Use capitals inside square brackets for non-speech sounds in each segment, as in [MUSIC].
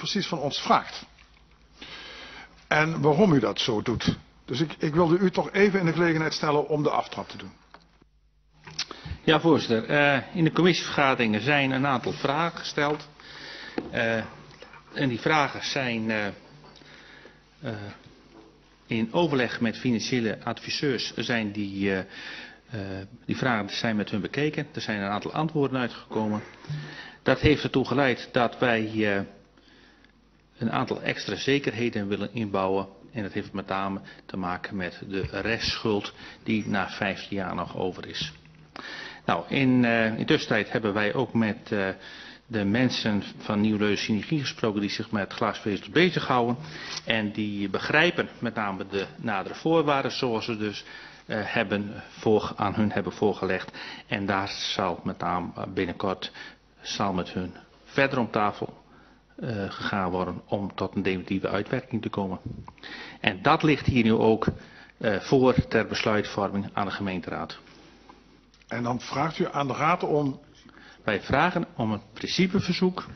precies van ons vraagt. En waarom u dat zo doet. Dus ik, ik wilde u toch even in de gelegenheid stellen om de aftrap te doen. Ja, voorzitter. Uh, in de commissievergaderingen zijn een aantal vragen gesteld. Uh, en die vragen zijn uh, in overleg met financiële adviseurs zijn die, die vragen zijn met hun bekeken. Er zijn een aantal antwoorden uitgekomen. Dat heeft ertoe geleid dat wij een aantal extra zekerheden willen inbouwen. En dat heeft met name te maken met de restschuld die na 15 jaar nog over is. Nou, in, uh, tussentijd hebben wij ook met uh, de mensen van Nieuw-Leuze Synergie gesproken die zich met glasvezel bezighouden. En die begrijpen met name de nadere voorwaarden zoals ze dus uh, hebben voor, aan hun hebben voorgelegd. En daar zal met name binnenkort zal met hun verder om tafel uh, gegaan worden om tot een definitieve uitwerking te komen. En dat ligt hier nu ook uh, voor ter besluitvorming aan de gemeenteraad. En dan vraagt u aan de raad om... Wij vragen om een principeverzoek.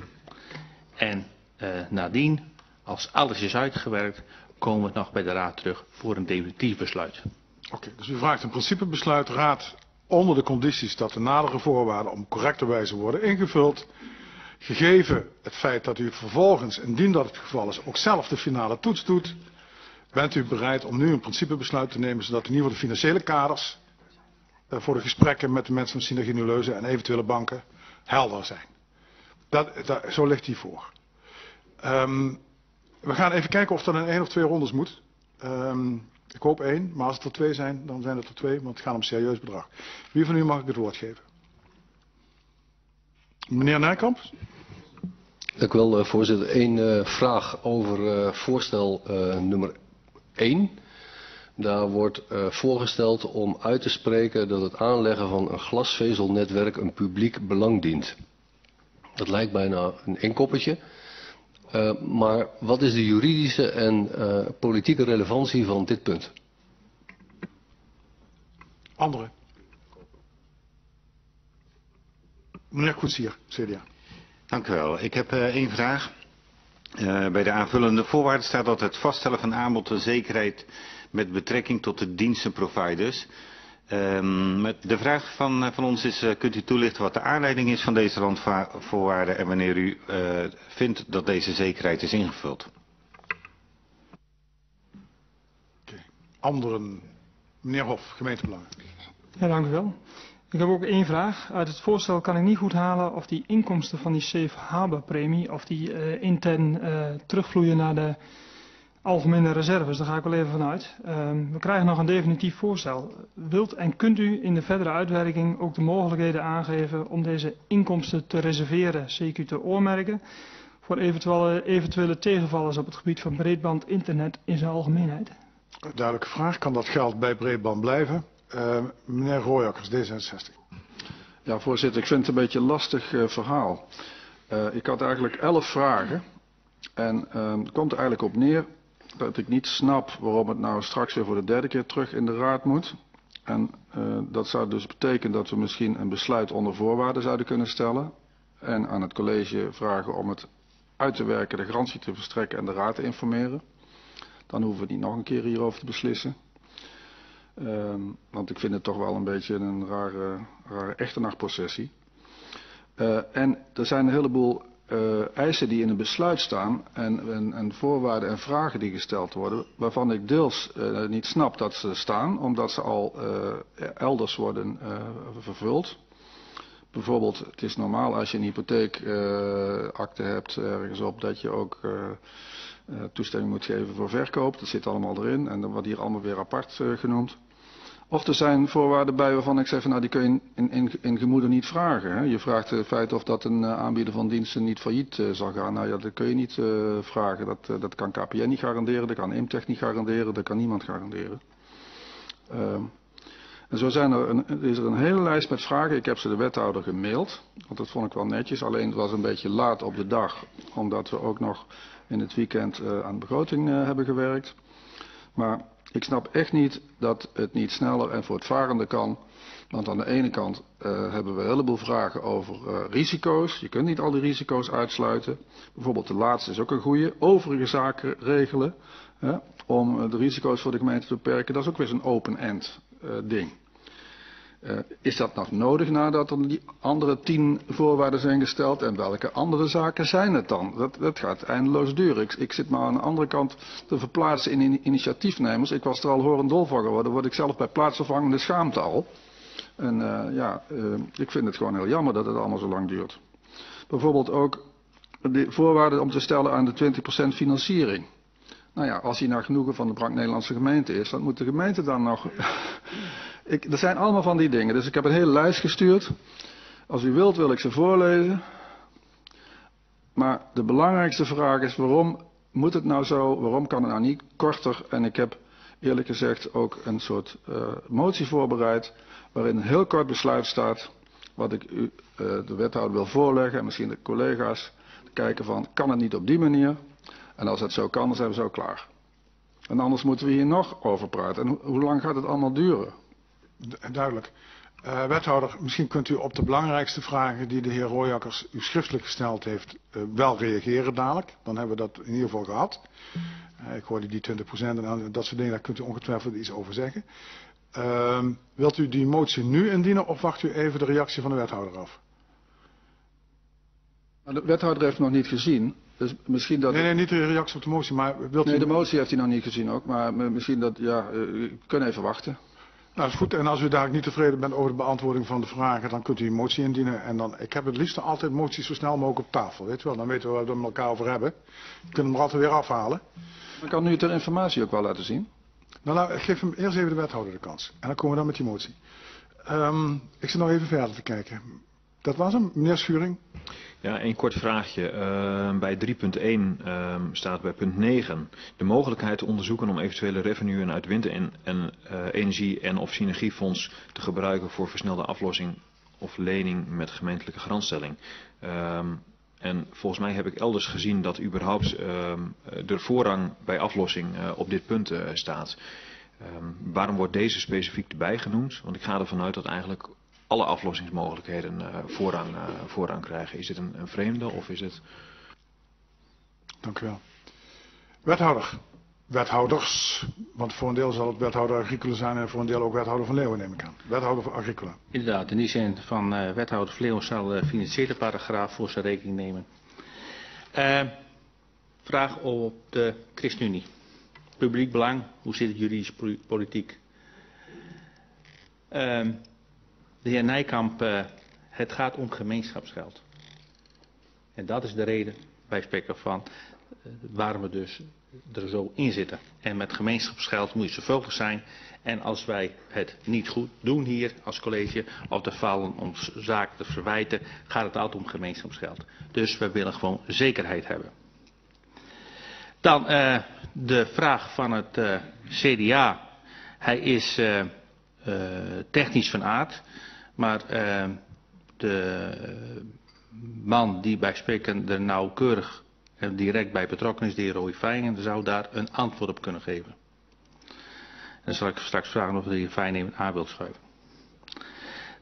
En uh, nadien, als alles is uitgewerkt, komen we nog bij de raad terug voor een definitief besluit. Oké, okay, dus u vraagt een principebesluit, raad, onder de condities dat de nadere voorwaarden op correcte wijze worden ingevuld. Gegeven het feit dat u vervolgens, indien dat het geval is, ook zelf de finale toets doet, bent u bereid om nu een principebesluit te nemen, zodat in ieder geval de financiële kaders uh, voor de gesprekken met de mensen van Synergie Nuleuze en eventuele banken helder zijn. Dat, zo ligt die voor. Um, we gaan even kijken of dat in één of twee rondes moet. Um, ik hoop één, maar als het er twee zijn, dan zijn het er twee, want het gaat om serieus bedrag. Wie van u mag ik het woord geven? Meneer Nijkamp? Dank u wel, voorzitter. Eén uh, vraag over uh, voorstel nummer 1. Daar wordt voorgesteld om uit te spreken dat het aanleggen van een glasvezelnetwerk een publiek belang dient. Dat lijkt bijna een inkoppertje. Maar wat is de juridische en politieke relevantie van dit punt? Andere. Meneer Koetsier, CDA. Dank u wel. Ik heb uh, één vraag. Uh, bij de aanvullende voorwaarden staat dat het vaststellen van aanbod en zekerheid met betrekking tot de dienstenproviders. Um, de vraag van, van ons is, uh, kunt u toelichten wat de aanleiding is van deze randvoorwaarden en wanneer u uh, vindt dat deze zekerheid is ingevuld? Okay. Anderen. Meneer Hof, gemeentebelangen. Ja, dank u wel. Ik heb ook één vraag. Uit het voorstel kan ik niet goed halen of die inkomsten van die safe harbor premie, of die uh, intern uh, terugvloeien naar de algemene reserves. Daar ga ik wel even vanuit. Um, we krijgen nog een definitief voorstel. Wilt en kunt u in de verdere uitwerking ook de mogelijkheden aangeven om deze inkomsten te reserveren, CQ te oormerken, voor eventuele, eventuele tegenvallers op het gebied van breedband internet in zijn algemeenheid? Duidelijke vraag. Kan dat geld bij breedband blijven? Uh, meneer Rooijakkers, D66. Ja, voorzitter, ik vind het een beetje een lastig uh, verhaal. Uh, ik had eigenlijk elf vragen. En uh, het komt er eigenlijk op neer dat ik niet snap waarom het nou straks weer voor de derde keer terug in de raad moet. En dat zou dus betekenen dat we misschien een besluit onder voorwaarden zouden kunnen stellen. En aan het college vragen om het uit te werken, de garantie te verstrekken en de raad te informeren. Dan hoeven we niet nog een keer hierover te beslissen. Um, want ik vind het toch wel een beetje een rare, rare echtennachtprocessie. Uh, en er zijn een heleboel uh, eisen die in een besluit staan en, en, en, voorwaarden en vragen die gesteld worden, waarvan ik deels uh, niet snap dat ze staan, omdat ze al elders worden vervuld. Bijvoorbeeld, het is normaal als je een hypotheekakte hebt ergens op dat je ook toestemming moet geven voor verkoop. Dat zit allemaal erin en dat wordt hier allemaal weer apart genoemd. Of er zijn voorwaarden bij waarvan ik zeg van nou die kun je in, in, in gemoede niet vragen. Hè. Je vraagt het feit of dat een uh, aanbieder van diensten niet failliet zal gaan. Nou ja, dat kun je niet vragen. Dat, dat kan KPN niet garanderen, dat kan Imtech niet garanderen, dat kan niemand garanderen. Uh, en zo zijn er een, is er een hele lijst met vragen. Ik heb ze de wethouder gemaild, want dat vond ik wel netjes. Alleen het was een beetje laat op de dag, omdat we ook nog in het weekend uh, aan begroting uh, hebben gewerkt. Maar ik snap echt niet dat het niet sneller en voortvarender kan. Want aan de ene kant uh, hebben we een heleboel vragen over risico's. Je kunt niet al die risico's uitsluiten. Bijvoorbeeld de laatste is ook een goede. Overige zaken regelen. Hè, om de risico's voor de gemeente te beperken. Dat is ook weer zo'n open-end ding. Uh, is dat nog nodig nadat er die andere tien voorwaarden zijn gesteld? En welke andere zaken zijn het dan? Dat, dat gaat eindeloos duren. Ik, zit maar aan de andere kant te verplaatsen in, in initiatiefnemers. Ik was er al horendol van geworden. Word ik zelf bij plaatsvervangende schaamte al. En uh, ja, uh, ik vind het gewoon heel jammer dat het allemaal zo lang duurt. Bijvoorbeeld ook de voorwaarden om te stellen aan de 20% financiering. Nou ja, als die naar genoegen van de Brank Nederlandse gemeente is, wat moet de gemeente dan nog... ik, er zijn allemaal van die dingen, dus ik heb een hele lijst gestuurd. Als u wilt wil ik ze voorlezen. Maar de belangrijkste vraag is waarom moet het nou zo, waarom kan het nou niet korter? En ik heb eerlijk gezegd ook een soort uh, motie voorbereid waarin een heel kort besluit staat wat ik u, uh, de wethouder wil voorleggen en misschien de collega's kijken van kan het niet op die manier? En als het zo kan, dan zijn we zo klaar. En anders moeten we hier nog over praten. En ho hoe lang gaat het allemaal duren? Duidelijk. Uh, wethouder, misschien kunt u op de belangrijkste vragen die de heer Rooijakkers u schriftelijk gesteld heeft, uh, wel reageren dadelijk. Dan hebben we dat in ieder geval gehad. Uh, ik hoorde die 20% en dat soort dingen, daar kunt u ongetwijfeld iets over zeggen. Uh, wilt u die motie nu indienen of wacht u even de reactie van de wethouder af? De wethouder heeft nog niet gezien. Dus misschien dat... Nee, nee, niet de reactie op de motie, maar wilt nee, u... de motie heeft hij nog niet gezien ook, maar misschien dat, ja, u kunt even wachten. Nou, dat is goed. En als u daar niet tevreden bent over de beantwoording van de vragen, dan kunt u een motie indienen. En dan, ik heb het liefst altijd moties zo snel mogelijk op tafel, weet je wel. Dan weten we waar we het met elkaar over hebben. Je kunt hem er altijd weer afhalen. Ik kan nu ter informatie ook wel laten zien. Nou, nou, geef hem eerst even de wethouder de kans. En dan komen we dan met die motie. Um, ik zit nog even verder te kijken. Dat was hem, meneer Schuring. Ja, een kort vraagje. Uh, bij 3.1 uh, staat bij punt 9 de mogelijkheid te onderzoeken om eventuele revenuen uit wind- en, en uh, energie- en of synergiefonds te gebruiken voor versnelde aflossing of lening met gemeentelijke garantstelling. Um, en volgens mij heb ik elders gezien dat überhaupt de voorrang bij aflossing op dit punt staat. Um, waarom wordt deze specifiek erbij genoemd? Want ik ga ervan uit dat eigenlijk alle aflossingsmogelijkheden uh, voorrang, uh, voorrang krijgen. Is dit een, een vreemde of is het... Dank u wel. Wethouder. Wethouders, want voor een deel zal het wethouder Agricole zijn en voor een deel ook wethouder van Leeuwen neem ik aan. Wethouder van Agricole. Inderdaad, in die zin van uh, wethouder Vleeuwen zal de financiële paragraaf voor zijn rekening nemen. Uh, vraag op de ChristenUnie. Publiek belang, hoe zit het juridisch politiek? Uh, de heer Nijkamp, uh, het gaat om gemeenschapsgeld. En dat is de reden, wij spreken van, uh, waarom we dus er zo in zitten. En met gemeenschapsgeld moet je zorgvuldig zijn. En als wij het niet goed doen hier als college, of er vallen ons zaken te verwijten, gaat het altijd om gemeenschapsgeld. Dus we willen gewoon zekerheid hebben. Dan uh, de vraag van het CDA. Hij is technisch van aard. Maar uh, de man die bij spreken er nauwkeurig en direct bij betrokken is, de heer Roy Fijnen, zou daar een antwoord op kunnen geven. En dan zal ik straks vragen of de heer Fijnen aan wil schuiven.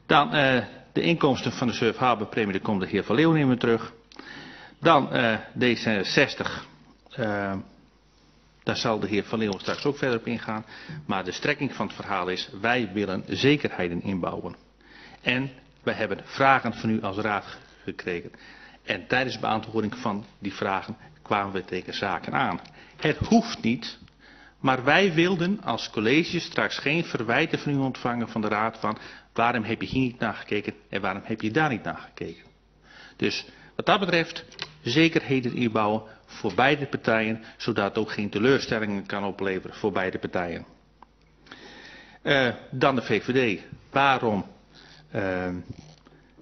Dan uh, de inkomsten van de Surf Harbor premie, daar komt de heer Van Leeuwen terug. Dan uh, D66. Uh, daar zal de heer Van Leeuwen straks ook verder op ingaan. Maar de strekking van het verhaal is, wij willen zekerheden inbouwen. En wij hebben vragen van u als raad gekregen. En tijdens de beantwoording van die vragen kwamen we tegen zaken aan. Het hoeft niet, maar wij wilden als college straks geen verwijten van u ontvangen van de raad van waarom heb je hier niet naar gekeken en waarom heb je daar niet naar gekeken. Dus wat dat betreft zekerheden inbouwen voor beide partijen, zodat ook geen teleurstellingen kan opleveren voor beide partijen. Uh, dan de VVD. Waarom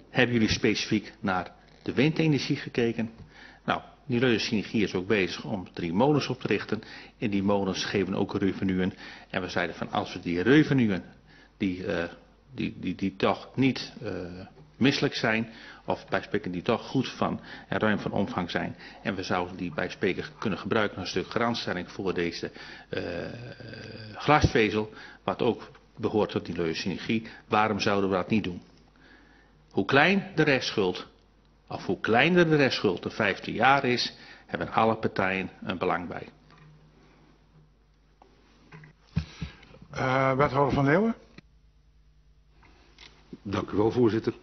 hebben jullie specifiek naar de windenergie gekeken? Nou, die synergie is ook bezig om drie molens op te richten. En die molens geven ook revenuen. En we zeiden van als we die revenuen, die, uh, die, die, die toch niet uh, misselijk zijn of bijspeken die toch goed van en ruim van omvang zijn. En we zouden die bijspeken kunnen gebruiken als een stuk garantstelling voor deze uh, glasvezel, wat ook behoort tot die leuze Waarom zouden we dat niet doen? Hoe klein de restschuld, of hoe kleiner de restschuld de 15 jaar is, hebben alle partijen een belang bij. Uh, wethouder van Leeuwen. Dank u wel, voorzitter.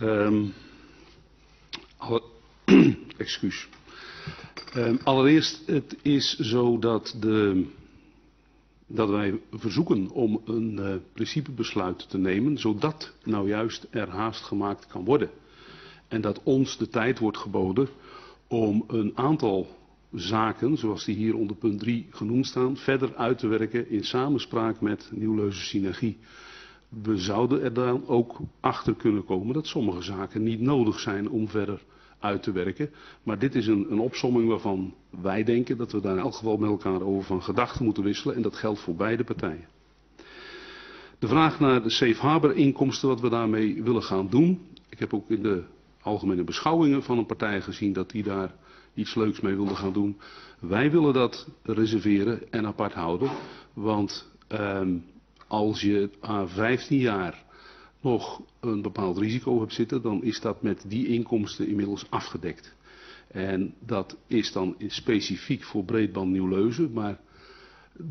um, [CLEARS THROAT] alle, [CLEARS THROAT] excuus. Um, allereerst, het is zo dat, de, dat wij verzoeken om een uh, principebesluit te nemen, zodat nou juist er haast gemaakt kan worden. En dat ons de tijd wordt geboden om een aantal zaken, zoals die hier onder punt 3 genoemd staan, verder uit te werken in samenspraak met Nieuwleuze Synergie. We zouden er dan ook achter kunnen komen dat sommige zaken niet nodig zijn om verder uit te werken. Maar dit is een, een opsomming waarvan wij denken dat we daar in elk geval met elkaar over van gedachten moeten wisselen. En dat geldt voor beide partijen. De vraag naar de safe harbor inkomsten, wat we daarmee willen gaan doen. Ik heb ook in de algemene beschouwingen van een partij gezien dat die daar iets leuks mee wilde gaan doen. Wij willen dat reserveren en apart houden. Want ehm, als je aan 15 jaar nog een bepaald risico hebt zitten, dan is dat met die inkomsten inmiddels afgedekt. En dat is dan specifiek voor breedband Nieuw-Leuzen, maar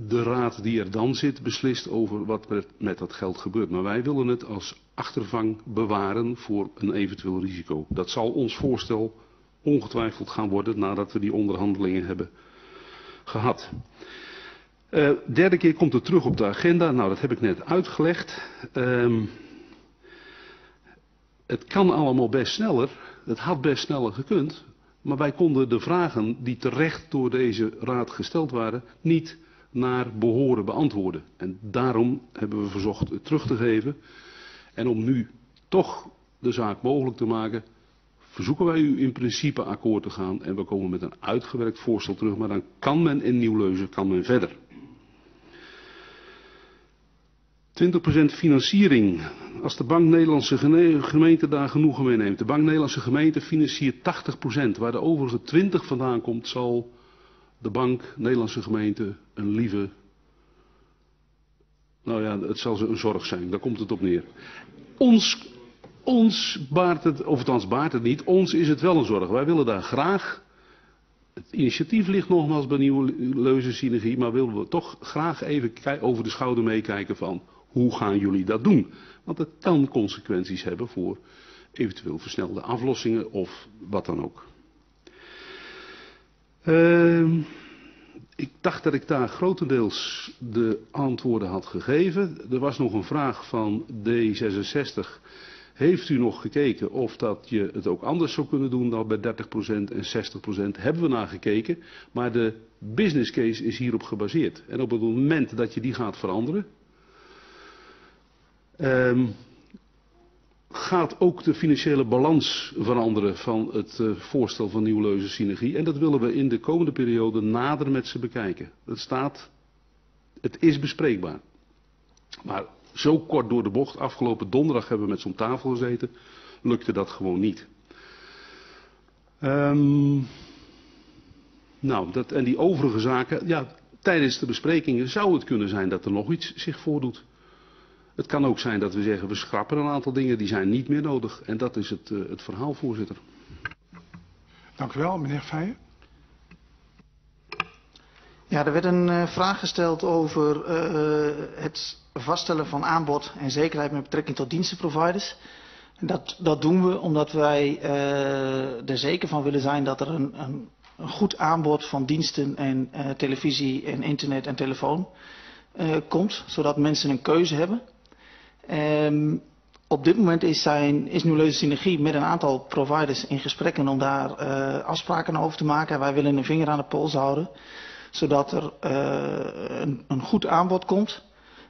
de raad die er dan zit beslist over wat met dat geld gebeurt. Maar wij willen het als achtervang bewaren voor een eventueel risico. Dat zal ons voorstel ongetwijfeld gaan worden nadat we die onderhandelingen hebben gehad. Uh, derde keer komt het terug op de agenda. Nou, dat heb ik net uitgelegd. Um, het kan allemaal best sneller. Het had best sneller gekund. Maar wij konden de vragen die terecht door deze raad gesteld waren niet naar behoren beantwoorden. En daarom hebben we verzocht het terug te geven. En om nu toch de zaak mogelijk te maken, verzoeken wij u in principe akkoord te gaan. En we komen met een uitgewerkt voorstel terug, maar dan kan men in Nieuwleuzen kan men verder. 20% financiering. Als de Bank Nederlandse Gemeente daar genoegen mee neemt. De Bank Nederlandse Gemeente financiert 80%. Waar de overige 20 vandaan komt, zal de Bank Nederlandse Gemeente een lieve. Nou ja, het zal ze een zorg zijn. Daar komt het op neer. Ons, ons baart het, of althans baart het niet, ons is het wel een zorg. Wij willen daar graag. Het initiatief ligt nogmaals bij Nieuwe Leuze Synergie, maar willen we toch graag even over de schouder meekijken van hoe gaan jullie dat doen? Want het kan consequenties hebben voor eventueel versnelde aflossingen of wat dan ook. Uh, ik dacht dat ik daar grotendeels de antwoorden had gegeven. Er was nog een vraag van D66. Heeft u nog gekeken of dat je het ook anders zou kunnen doen dan bij 30% en 60%? Hebben we naar gekeken, maar de business case is hierop gebaseerd. En op het moment dat je die gaat veranderen, Um, gaat ook de financiële balans veranderen van het uh, voorstel van Nieuwleuze Synergie. En dat willen we in de komende periode nader met ze bekijken. Het staat, het is bespreekbaar. Maar zo kort door de bocht, afgelopen donderdag hebben we met zo'n tafel gezeten, lukte dat gewoon niet. Um, nou, dat, en die overige zaken, ja, tijdens de besprekingen zou het kunnen zijn dat er nog iets zich voordoet. Het kan ook zijn dat we zeggen, we schrappen een aantal dingen, die zijn niet meer nodig. En dat is het, uh, het verhaal, voorzitter. Dank u wel, meneer Feijen. Ja, er werd een uh, vraag gesteld over uh, het vaststellen van aanbod en zekerheid met betrekking tot dienstenproviders. En dat, dat doen we omdat wij uh, er zeker van willen zijn dat er een, een, een goed aanbod van diensten en televisie en internet en telefoon komt. Zodat mensen een keuze hebben. Um, op dit moment is, zijn, is Synergie met een aantal providers in gesprekken om daar uh, afspraken over te maken. Wij willen een vinger aan de pols houden, zodat er uh, een, een, goed aanbod komt.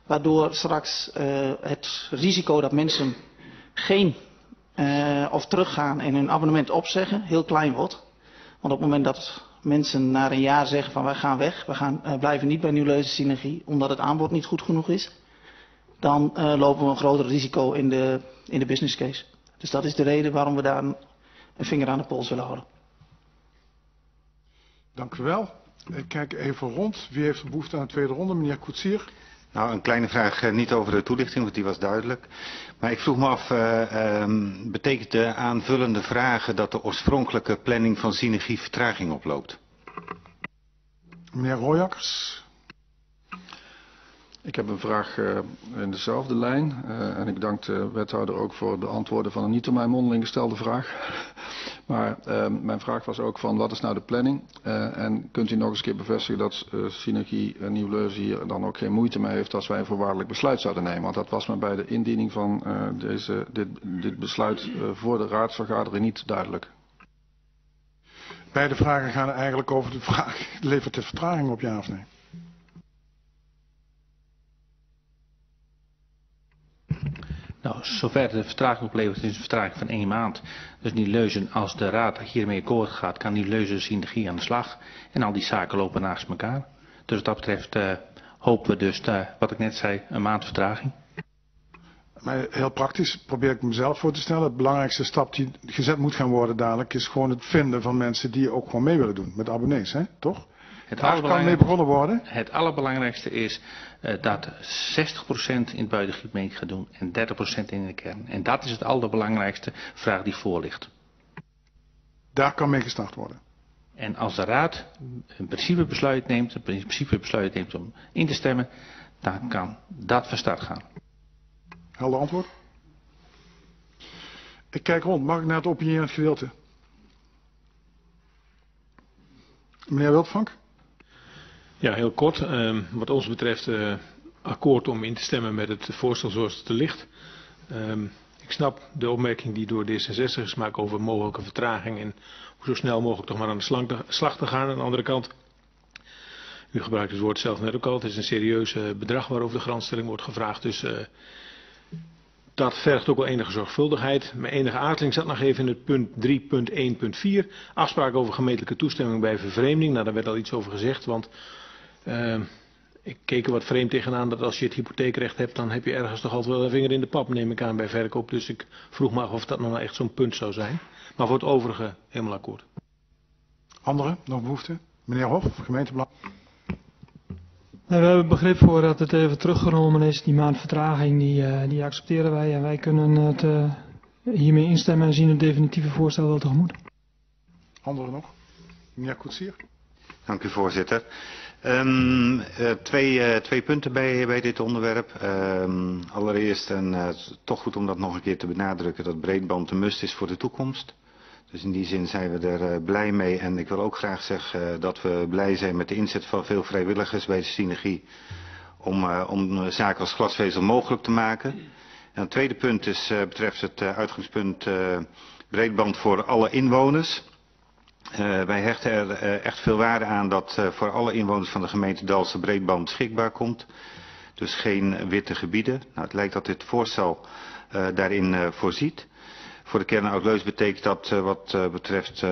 Waardoor straks uh, het risico dat mensen geen of teruggaan en hun abonnement opzeggen heel klein wordt. Want op het moment dat mensen na een jaar zeggen van wij gaan weg, we gaan, blijven niet bij Nieuwleuze Synergie, omdat het aanbod niet goed genoeg is dan uh, lopen we een groter risico in de, in de business case. Dus dat is de reden waarom we daar een, een vinger aan de pols willen houden. Dank u wel. Ik kijk even rond. Wie heeft behoefte aan een tweede ronde? Meneer Koetsier. Nou, een kleine vraag, uh, niet over de toelichting, want die was duidelijk. Maar ik vroeg me af, uh, um, betekent de aanvullende vragen dat de oorspronkelijke planning van synergie vertraging oploopt? Meneer Royakkers. Ik heb een vraag uh, in dezelfde lijn. Uh, en ik dank de wethouder ook voor de antwoorden van een niet op mijn mondeling gestelde vraag. [LAUGHS] maar uh, mijn vraag was ook van wat is nou de planning? en kunt u nog eens een keer bevestigen dat Synergie Nieuw-Leuzen hier dan ook geen moeite mee heeft als wij een voorwaardelijk besluit zouden nemen? Want dat was me bij de indiening van deze, dit, dit besluit voor de raadsvergadering niet duidelijk. Beide vragen gaan eigenlijk over de vraag, levert het vertraging op ja of nee? Nou, zover de vertraging oplevert, is een vertraging van één maand. Dus die leuzen, als de raad hiermee akkoord gaat, kan die leuzen synergie aan de slag. En al die zaken lopen naast elkaar. Dus wat dat betreft uh, hopen we dus, uh, wat ik net zei, een maand vertraging. Maar heel praktisch probeer ik mezelf voor te stellen. De belangrijkste stap die gezet moet gaan worden dadelijk is gewoon het vinden van mensen die ook gewoon mee willen doen met abonnees, hè? toch? Het Daar kan mee begonnen worden. Het allerbelangrijkste is uh, dat 60% in het buitengebied mee gaat doen en 30% in de kern. En dat is het allerbelangrijkste vraag die voor ligt. Daar kan mee gestart worden. En als de raad een principe besluit neemt, een principe besluit neemt om in te stemmen, dan kan dat van start gaan. Helder antwoord. Ik kijk rond. Mag ik naar het opinierend gedeelte? Meneer Wildvank? Ja, heel kort. Uh, wat ons betreft uh, akkoord om in te stemmen met het voorstel zoals het er ligt. Uh, ik snap de opmerking die door D66 is gemaakt over mogelijke vertraging en zo snel mogelijk toch maar aan de slag te gaan. Aan de andere kant, u gebruikt het woord zelf net ook al, het is een serieus uh, bedrag waarover de grondstelling wordt gevraagd. Dus uh, dat vergt ook wel enige zorgvuldigheid. Mijn enige aarzeling zat nog even in het punt 3.1.4. Afspraak over gemeentelijke toestemming bij vervreemding. Nou, daar werd al iets over gezegd, want uh, ik keek er wat vreemd tegenaan dat als je het hypotheekrecht hebt, dan heb je ergens toch altijd wel een vinger in de pap, neem ik aan, bij verkoop. Dus ik vroeg me af of dat nou echt zo'n punt zou zijn. Maar voor het overige helemaal akkoord. Anderen, nog behoefte? Meneer Hof, gemeentebelang. We hebben begrip voor dat het even teruggenomen is. Die maand vertraging, die, uh, die accepteren wij. En wij kunnen het uh, hiermee instemmen en zien het definitieve voorstel wel tegemoet. Anderen nog? Meneer Koetsier. Dank u voorzitter. Um, twee, uh, twee punten bij, bij dit onderwerp. Um, allereerst, en uh, toch goed om dat nog een keer te benadrukken, dat breedband de must is voor de toekomst. Dus in die zin zijn we er blij mee. En ik wil ook graag zeggen dat we blij zijn met de inzet van veel vrijwilligers bij de synergie. Om, om zaken als glasvezel mogelijk te maken. En het tweede punt is, betreft het uitgangspunt breedband voor alle inwoners. Uh, wij hechten er uh, echt veel waarde aan dat uh, voor alle inwoners van de gemeente Dalse breedband beschikbaar komt. Dus geen witte gebieden. Nou, het lijkt dat dit voorstel daarin voorziet. Voor de kern betekent dat wat betreft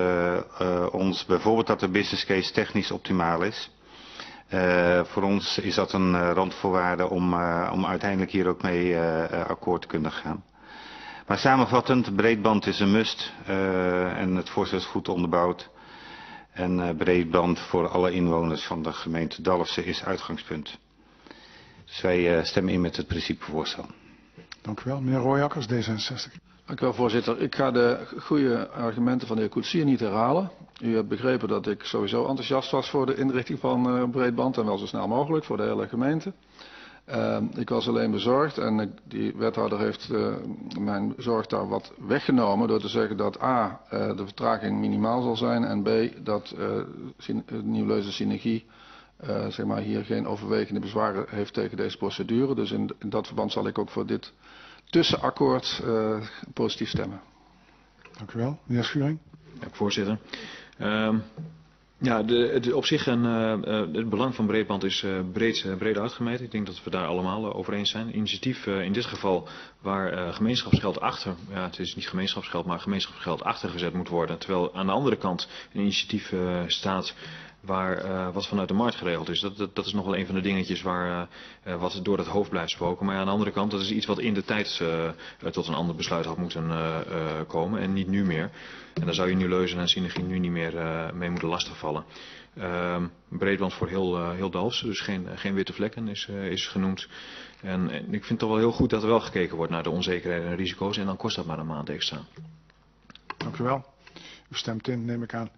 ons bijvoorbeeld dat de business case technisch optimaal is. Voor ons is dat een randvoorwaarde om, om uiteindelijk hier ook mee akkoord te kunnen gaan. Maar samenvattend, breedband is een must uh, en het voorstel is goed onderbouwd. En uh, breedband voor alle inwoners van de gemeente Dalfsen is uitgangspunt. Dus wij uh, stemmen in met het principevoorstel. Dank u wel. Meneer Royakkers, D66. Dank u wel, voorzitter. Ik ga de goede argumenten van de heer Koetsier niet herhalen. U hebt begrepen dat ik sowieso enthousiast was voor de inrichting van uh, breedband en wel zo snel mogelijk voor de hele gemeente. Uh, ik was alleen bezorgd en ik, die wethouder heeft uh, mijn zorg daar wat weggenomen door te zeggen dat A, uh, de vertraging minimaal zal zijn en B, dat uh, Nieuw-Leuze Synergie uh, zeg maar hier geen overwegende bezwaren heeft tegen deze procedure. Dus in, in dat verband zal ik ook voor dit tussenakkoord uh, positief stemmen. Dank u wel. Meneer Schuring. Dank voorzitter. Um, ja, de, de, op zich een, uh, het belang van breedband is uh, breed, uh, breed uitgemeten. Ik denk dat we daar allemaal over eens zijn. Initiatief in dit geval waar gemeenschapsgeld achter, ja het is niet gemeenschapsgeld, maar gemeenschapsgeld achtergezet moet worden. Terwijl aan de andere kant een initiatief staat waar, uh, wat vanuit de markt geregeld is. Dat, dat, is nog wel een van de dingetjes waar, uh, wat door het hoofd blijft spoken. Maar aan de andere kant, dat is iets wat in de tijd tot een ander besluit had moeten komen en niet nu meer. En daar zou je nu leuzen en synergie nu niet meer mee moeten lastigvallen. Uh, breedband voor heel, heel Dalfsen, dus geen, geen witte vlekken is, is genoemd. En, en, ik vind het toch wel heel goed dat er wel gekeken wordt naar de onzekerheden en risico's en dan kost dat maar een maand extra. Dank u wel. U stemt in, neem ik aan.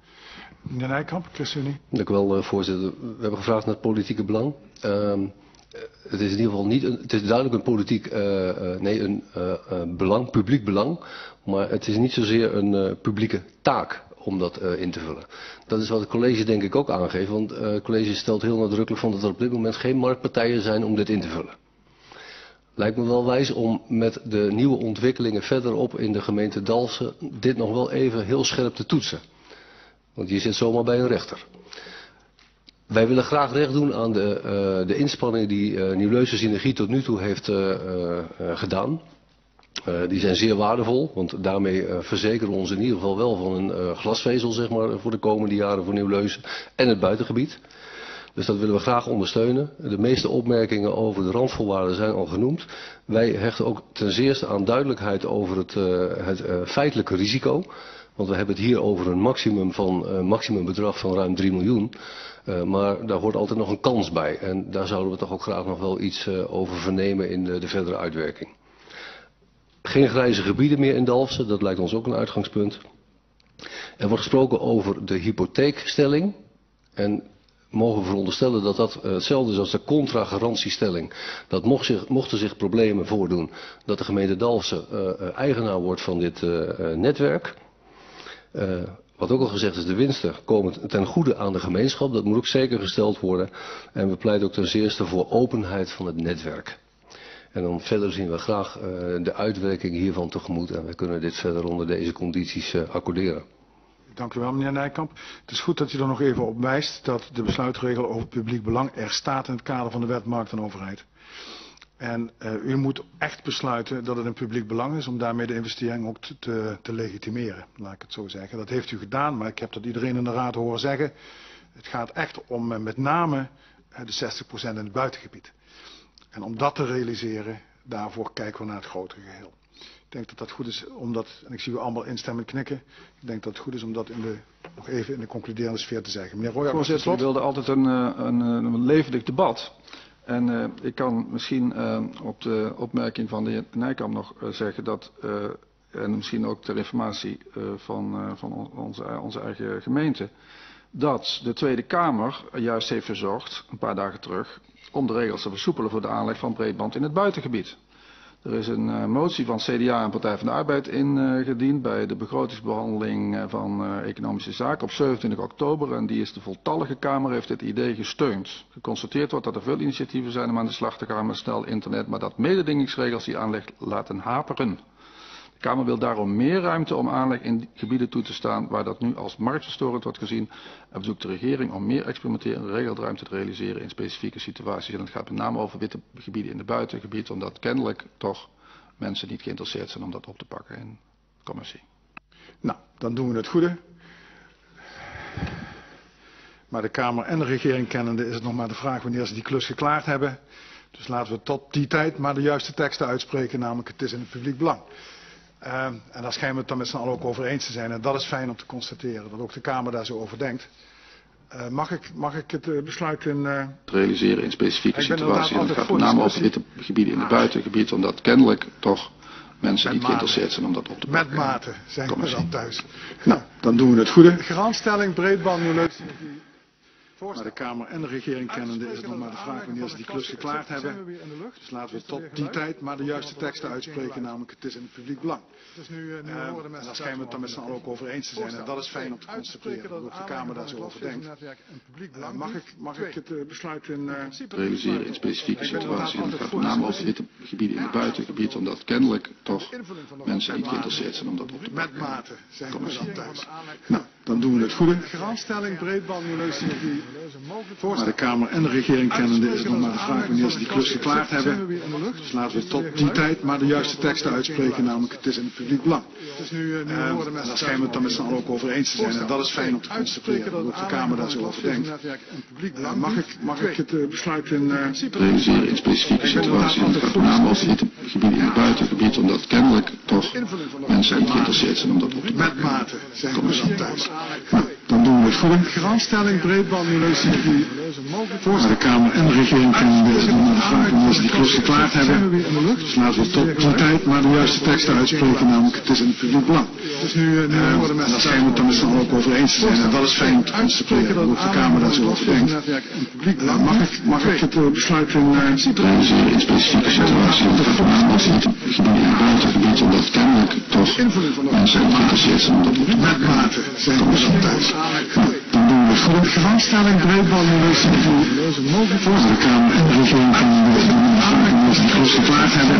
Meneer Nijkamp, ChristenUnie. Dank u wel, voorzitter. We hebben gevraagd naar het politieke belang. Uh, het is in ieder geval niet, een, het is duidelijk een politiek, uh, uh, nee, een uh, belang, publiek belang. Maar het is niet zozeer een publieke taak om dat in te vullen. Dat is wat het college denk ik ook aangeeft. Want het college stelt heel nadrukkelijk van dat er op dit moment geen marktpartijen zijn om dit in te vullen. Lijkt me wel wijs om met de nieuwe ontwikkelingen verderop in de gemeente Dalsen dit nog wel even heel scherp te toetsen. Want je zit zomaar bij een rechter. Wij willen graag recht doen aan de, uh, de inspanningen die uh, Nieuw-Leuze Synergie tot nu toe heeft uh, gedaan. die zijn zeer waardevol, want daarmee verzekeren we ons in ieder geval wel van een glasvezel zeg maar, voor de komende jaren voor Nieuw-Leuze en het buitengebied. Dus dat willen we graag ondersteunen. De meeste opmerkingen over de randvoorwaarden zijn al genoemd. Wij hechten ook ten zeerste aan duidelijkheid over het, het feitelijke risico. Want we hebben het hier over een maximum van, uh, maximumbedrag van ruim 3 miljoen. maar daar hoort altijd nog een kans bij. En daar zouden we toch ook graag nog wel iets over vernemen in de, de verdere uitwerking. Geen grijze gebieden meer in Dalfsen, dat lijkt ons ook een uitgangspunt. Er wordt gesproken over de hypotheekstelling. En mogen we veronderstellen dat dat hetzelfde is als de contragarantiestelling. Dat mocht zich, mochten zich problemen voordoen dat de gemeente Dalfsen eigenaar wordt van dit uh, netwerk. wat ook al gezegd is, de winsten komen ten goede aan de gemeenschap. Dat moet ook zeker gesteld worden. En we pleiten ook ten zeerste voor openheid van het netwerk. En dan verder zien we graag de uitwerking hiervan tegemoet. En we kunnen dit verder onder deze condities accorderen. Dank u wel, meneer Nijkamp. Het is goed dat u er nog even op wijst dat de besluitregel over publiek belang er staat in het kader van de wet markt en overheid. En uh, u moet echt besluiten dat het een publiek belang is om daarmee de investering ook te, te, te legitimeren, laat ik het zo zeggen. Dat heeft u gedaan, maar ik heb dat iedereen in de raad horen zeggen. Het gaat echt om uh, met name uh, de 60% in het buitengebied. En om dat te realiseren, daarvoor kijken we naar het grotere geheel. Ik denk dat dat goed is om dat, en ik zie u allemaal instemmend knikken, ik denk dat het goed is om dat in de, nog even in de concluderende sfeer te zeggen. Meneer Voorzitter, ik wilde altijd een, een, een levendig debat. En uh, ik kan misschien uh, op de opmerking van de heer Nijkamp nog uh, zeggen dat, en misschien ook ter informatie van, van onze, onze eigen gemeente, dat de Tweede Kamer juist heeft verzocht, een paar dagen terug, om de regels te versoepelen voor de aanleg van breedband in het buitengebied. Er is een uh, motie van CDA en Partij van de Arbeid ingediend uh, bij de begrotingsbehandeling uh, van Economische Zaken op 27 oktober. En die is de voltallige Kamer, heeft dit idee gesteund. Geconstateerd wordt dat er veel initiatieven zijn om aan de slag te gaan met snel internet, maar dat mededingingsregels die aanleg laten haperen. De Kamer wil daarom meer ruimte om aanleg in gebieden toe te staan waar dat nu als marktverstorend wordt gezien en verzoekt de regering om meer experimenteren en regelruimte te realiseren in specifieke situaties. En het gaat met name over witte gebieden in de buitengebied, omdat kennelijk toch mensen niet geïnteresseerd zijn om dat op te pakken in commercie. Nou, dan doen we het goede. Maar de Kamer en de regering kennende is het nog maar de vraag wanneer ze die klus geklaard hebben. Dus laten we tot die tijd maar de juiste teksten uitspreken, namelijk het is in het publiek belang. Uh, en daar schijnen we het dan met z'n allen ook over eens te zijn. En dat is fijn om te constateren, dat ook de Kamer daar zo over denkt. Uh, mag, ik, mag ik het uh, besluit in... Uh... Realiseren in specifieke situaties. En het gaat met name over witte gebieden in het buitengebied, omdat kennelijk toch mensen met niet mate. geïnteresseerd zijn om dat op te pakken. Met mate zijn we dan thuis. Nou, dan doen we het goede. Garantstelling, breedband, nu. Maar de Kamer en de regering kennende is het nog maar de vraag wanneer ze die klus geklaard hebben. Dus laten we tot die tijd maar de juiste teksten uitspreken, namelijk het is in het publiek belang. Uh, en daar schijnen we het dan met z'n allen ook over eens te zijn. En dat is fijn om te constateren, dat ook de Kamer daar zo over denkt. Uh, mag, ik, mag ik het uh, besluit in... Uh, Realiseren in specifieke situaties. En het gaat met name over witte gebieden in het buitengebied, omdat kennelijk toch mensen niet geïnteresseerd zijn om dat op te pakken. Met mate zijn we dan thuis. Nou, Dan doen we het goede. Garantstelling. Maar de Kamer en de regering kennende is het nog maar de vraag wanneer ze die klus geklaard hebben. Dus laten we tot die tijd maar de juiste teksten uitspreken, namelijk het is in het publiek belang. Uh, en daar schijnen we het dan met z'n allen ook over eens te zijn. En dat is fijn om te constateren, dat de Kamer daar zo over denkt. Uh, mag, ik, mag ik het uh, besluit in... Uh, Realiseren in specifieke situaties, met name over het gebied in het buitengebied, omdat kennelijk toch mensen geïnteresseerd zijn om dat op te Met mate, zeggen we dan thuis. Nou, dan doen we het goede. Garantstelling. Maar de Kamer en de regering kunnen de, de vraag wanneer ze die klus geklaard hebben. Dus laten we tot die tijd maar de juiste teksten uitspreken, namelijk het is in het publiek belang. Dus nu, uh, uh, en daar zijn we het dan allen ook over eens te zijn. En dat is fijn om te constateren, dat de Kamer daar zo over denkt. Uh, mag ik, mag ik het uh, besluit in... Uh, Realiseren in specifieke situaties, het gaat met name over het gebied in het buitengebied, omdat kennelijk toch mensen geïnteresseerd zijn om dat op te Met mate, zeggen we dan thuis. Dan doen we het goede. Garantstelling breedbandmodulsynergie. Volgens de Kamer en de regering kunnen de klus geklaard hebben.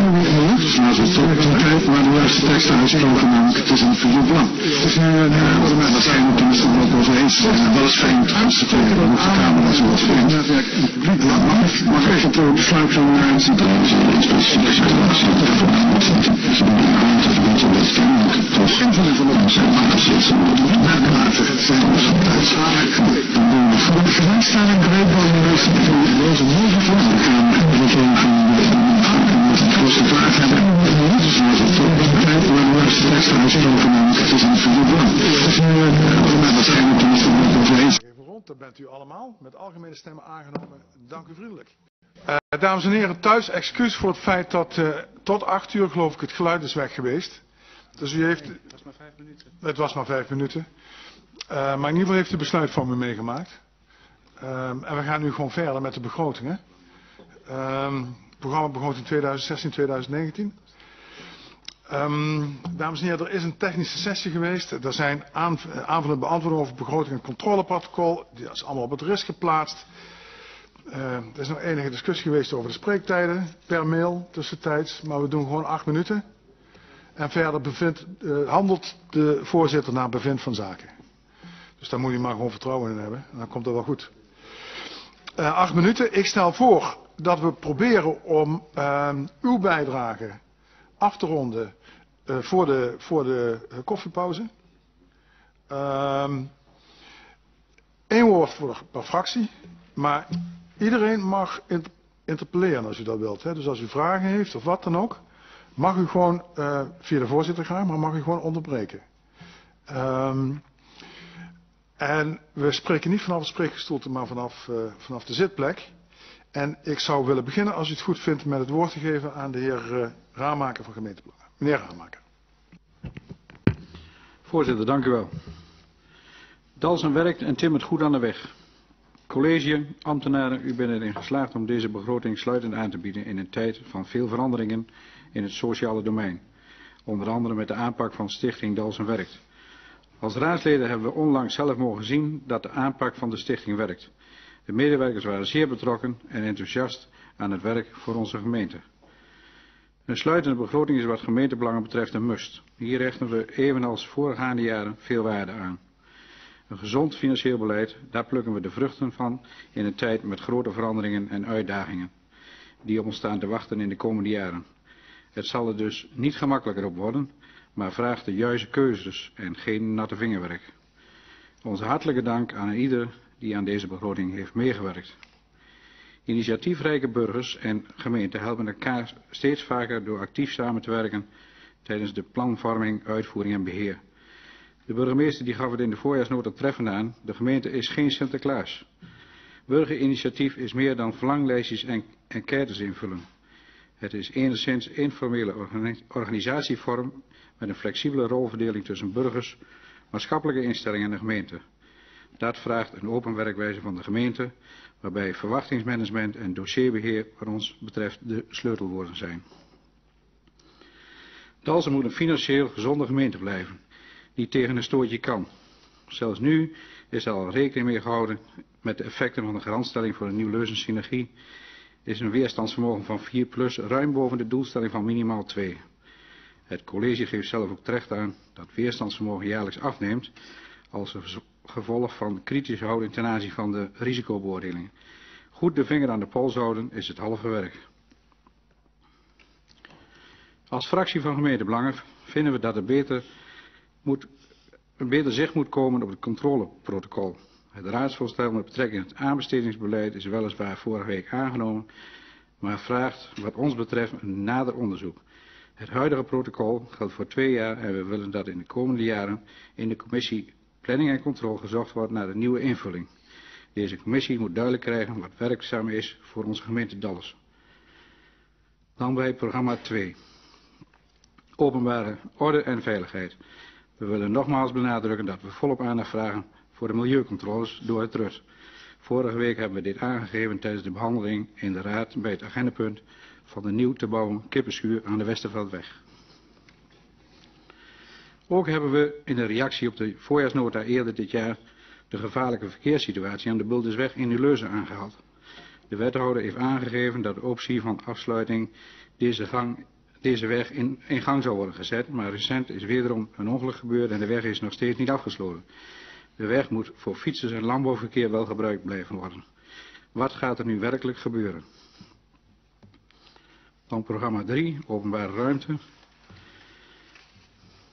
Dus we tot die tijd maar de juiste teksten uitspreken, namelijk het is het publiek belang. Dus nu, uh, en daar zijn we het met ook over eens te zijn. En dat is te dat ook de Kamer daar zo denkt. Mag ik, mag ik het uh, besluit van... Uh, Realiseren in specifieke situaties, het gaat met name over het gebied in het buitengebied, omdat kennelijk toch mensen geïnteresseerd zijn dat te dan doen we de vraag hebben. Tijd de het is. Dus nu, zijn we over eens. Even rond, bent u allemaal met algemene stemmen aangenomen. Dank u vriendelijk. Uh, dames en heren, thuis excuus voor het feit dat uh, tot acht uur geloof ik het geluid is weg geweest. Dus u heeft... Het was maar vijf minuten. Het was maar vijf minuten. Uh, maar in ieder geval heeft u besluit van me meegemaakt. Um, en we gaan nu gewoon verder met de begrotingen. Um, programma begroting 2016-2019. Um, dames en heren, er is een technische sessie geweest. Er zijn aanvullende beantwoordingen over begroting en controleprotocol. Die is allemaal op het RIS geplaatst. Er is nog enige discussie geweest over de spreektijden per mail tussentijds. Maar we doen gewoon acht minuten. En verder uh, handelt de voorzitter naar bevind van zaken. Dus daar moet je maar gewoon vertrouwen in hebben. En dan komt het wel goed. Uh, acht minuten. Ik stel voor dat we proberen om uh, uw bijdrage af te ronden uh, voor de, voor de uh, koffiepauze. Eén woord voor, per fractie. Maar iedereen mag inter interpelleren als u dat wilt. Hè. Dus als u vragen heeft of wat dan ook. Mag u gewoon via de voorzitter gaan, maar mag u gewoon onderbreken. Um, en we spreken niet vanaf het spreekgestoelte, maar vanaf, uh, vanaf de zitplek. En ik zou willen beginnen, als u het goed vindt, met het woord te geven aan de heer uh, Raamaker van gemeentebelangen. Meneer Raamaker. Voorzitter, dank u wel. Dalsen werkt en timmert goed aan de weg. College, ambtenaren, u bent erin geslaagd om deze begroting sluitend aan te bieden in een tijd van veel veranderingen in het sociale domein. Onder andere met de aanpak van Stichting Dalsen Werkt. Als raadsleden hebben we onlangs zelf mogen zien dat de aanpak van de stichting werkt. De medewerkers waren zeer betrokken en enthousiast aan het werk voor onze gemeente. Een sluitende begroting is wat gemeentebelangen betreft een must. Hier rechten we evenals voorgaande jaren veel waarde aan. Een gezond financieel beleid, daar plukken we de vruchten van in een tijd met grote veranderingen en uitdagingen die op ons staan te wachten in de komende jaren. Het zal er dus niet gemakkelijker op worden, maar vraagt de juiste keuzes en geen natte vingerwerk. Onze hartelijke dank aan ieder die aan deze begroting heeft meegewerkt. Initiatiefrijke burgers en gemeenten helpen elkaar steeds vaker door actief samen te werken tijdens de planvorming, uitvoering en beheer. De burgemeester die gaf het in de voorjaarsnota treffend aan, de gemeente is geen Sinterklaas. Burgerinitiatief is meer dan verlanglijstjes en enquêtes invullen. Het is enigszins informele organisatievorm met een flexibele rolverdeling tussen burgers, maatschappelijke instellingen en de gemeente. Dat vraagt een open werkwijze van de gemeente, waarbij verwachtingsmanagement en dossierbeheer wat ons betreft de sleutelwoorden zijn. Dalsen moet een financieel gezonde gemeente blijven, die tegen een stootje kan. Zelfs nu is er al rekening mee gehouden met de effecten van de garantstelling voor de nieuwe leuzensynergie is een weerstandsvermogen van 4 plus ruim boven de doelstelling van minimaal 2. Het college geeft zelf ook terecht aan dat weerstandsvermogen jaarlijks afneemt als gevolg van kritische houding ten aanzien van de risicobeoordelingen. Goed de vinger aan de pols houden is het halve werk. Als fractie van gemeentebelangen vinden we dat er beter, moet, een beter zicht moet komen op het controleprotocol. Het raadsvoorstel met betrekking tot het aanbestedingsbeleid is weliswaar vorige week aangenomen, maar vraagt wat ons betreft een nader onderzoek. Het huidige protocol geldt voor twee jaar en we willen dat in de komende jaren in de commissie Planning en Controle gezocht wordt naar de nieuwe invulling. Deze commissie moet duidelijk krijgen wat werkzaam is voor onze gemeente Dallas. Dan bij programma 2. Openbare orde en veiligheid. We willen nogmaals benadrukken dat we volop aandacht vragen voor de milieucontroles door het RUT. Vorige week hebben we dit aangegeven tijdens de behandeling in de Raad bij het agendapunt van de nieuw te bouwen kippenschuur aan de Westerveldweg. Ook hebben we in de reactie op de voorjaarsnota eerder dit jaar de gevaarlijke verkeerssituatie aan de Buldersweg in Uleuzen aangehaald. De wethouder heeft aangegeven dat de optie van afsluiting deze, gang, deze weg in, in gang zou worden gezet, maar recent is wederom een ongeluk gebeurd en de weg is nog steeds niet afgesloten. De weg moet voor fietsers en landbouwverkeer wel gebruikt blijven worden. Wat gaat er nu werkelijk gebeuren? Dan programma 3, openbare ruimte.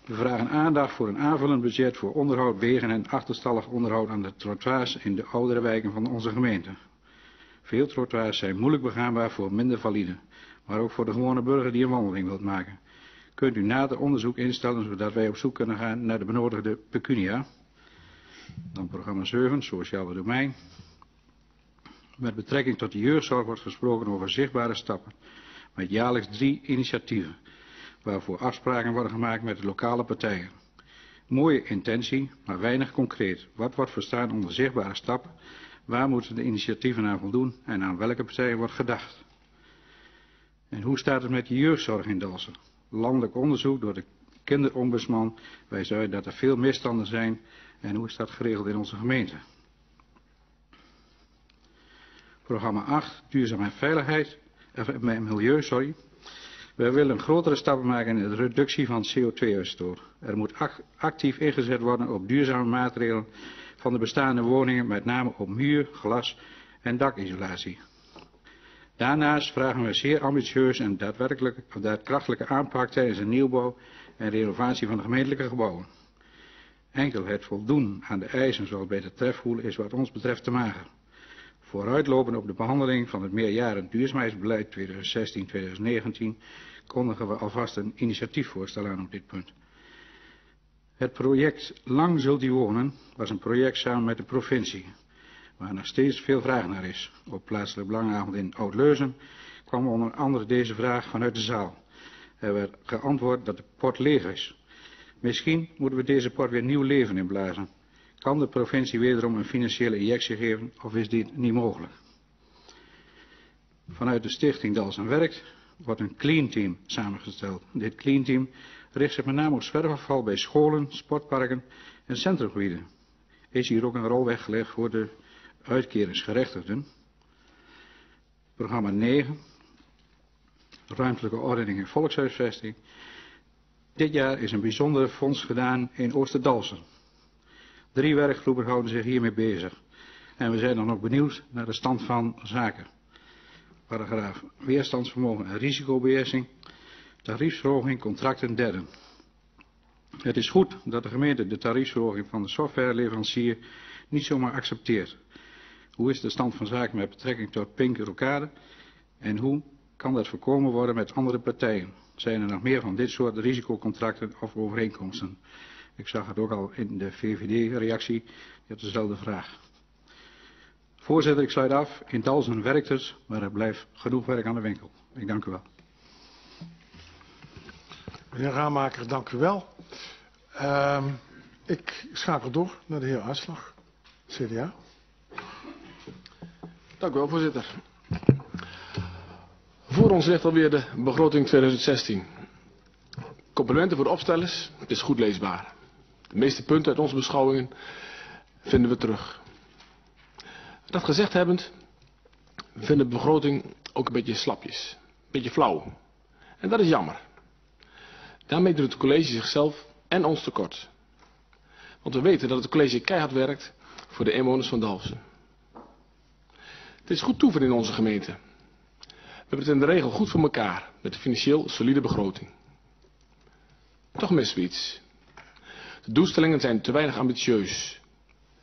We vragen aandacht voor een aanvullend budget voor onderhoud, wegen en achterstallig onderhoud aan de trottoirs in de oudere wijken van onze gemeente. Veel trottoirs zijn moeilijk begaanbaar voor minder valide, maar ook voor de gewone burger die een wandeling wilt maken. Kunt u nader onderzoek instellen zodat wij op zoek kunnen gaan naar de benodigde pecunia? Dan programma 7, sociale domein. Met betrekking tot de jeugdzorg wordt gesproken over zichtbare stappen. Met jaarlijks drie initiatieven, waarvoor afspraken worden gemaakt met de lokale partijen. Mooie intentie, maar weinig concreet. Wat wordt verstaan onder zichtbare stappen? Waar moeten de initiatieven aan voldoen en aan welke partijen wordt gedacht? En hoe staat het met de jeugdzorg in Dalsen? Landelijk onderzoek door de kinderombudsman wijst uit dat er veel misstanden zijn en hoe is dat geregeld in onze gemeente? Programma 8, duurzaam en veiligheid, eh, milieu, sorry. We willen grotere stappen maken in de reductie van CO2-uitstoot. Er moet actief ingezet worden op duurzame maatregelen van de bestaande woningen, met name op muur, glas en dakisolatie. Daarnaast vragen we zeer ambitieus en daadkrachtelijke aanpak tijdens de nieuwbouw en renovatie van de gemeentelijke gebouwen. Enkel het voldoen aan de eisen zoals bij de trefvoel is wat ons betreft te mager. Vooruitlopend op de behandeling van het meerjaren duurzaamheidsbeleid 2016-2019 kondigen we alvast een initiatiefvoorstel aan op dit punt. Het project Lang zult u wonen was een project samen met de provincie, waar nog steeds veel vraag naar is. Op plaatselijk belangavond in Oud-Leuzen kwam onder andere deze vraag vanuit de zaal. Er werd geantwoord dat de pot leeg is. Misschien moeten we deze pot weer nieuw leven inblazen. Kan de provincie wederom een financiële injectie geven of is dit niet mogelijk? Vanuit de stichting Dalsen Werkt wordt een clean team samengesteld. Dit clean team richt zich met name op zwerfafval bij scholen, sportparken en centrumgebieden. Is hier ook een rol weggelegd voor de uitkeringsgerechtigden. Programma 9, ruimtelijke ordening en volkshuisvesting. Dit jaar is een bijzondere fonds gedaan in Oosterdalsen. Drie werkgroepen houden zich hiermee bezig. En we zijn dan ook benieuwd naar de stand van zaken. Paragraaf weerstandsvermogen en risicobeheersing. Tariefsverhoging, contracten derde. Het is goed dat de gemeente de tariefsverhoging van de softwareleverancier niet zomaar accepteert. Hoe is de stand van zaken met betrekking tot Pink Rokade? En hoe kan dat voorkomen worden met andere partijen? Zijn er nog meer van dit soort risicocontracten of overeenkomsten? Ik zag het ook al in de VVD-reactie. Je hebt dezelfde vraag. Voorzitter, ik sluit af. In Dalsen werkt het, maar er blijft genoeg werk aan de winkel. Ik dank u wel. Meneer Raamaker, dank u wel. Uh, ik schakel door naar de heer Uitslag, CDA. Dank u wel, voorzitter. Voor ons ligt alweer de begroting 2016. Complimenten voor de opstellers, het is goed leesbaar. De meeste punten uit onze beschouwingen vinden we terug. Dat gezegd hebbend, we vinden de begroting ook een beetje slapjes. Een beetje flauw. En dat is jammer. Daarmee doet het college zichzelf en ons tekort. Want we weten dat het college keihard werkt voor de inwoners van Dalfsen. Het is goed toeven in onze gemeente. We hebben het in de regel goed voor elkaar met een financieel solide begroting. Toch missen we iets. De doelstellingen zijn te weinig ambitieus.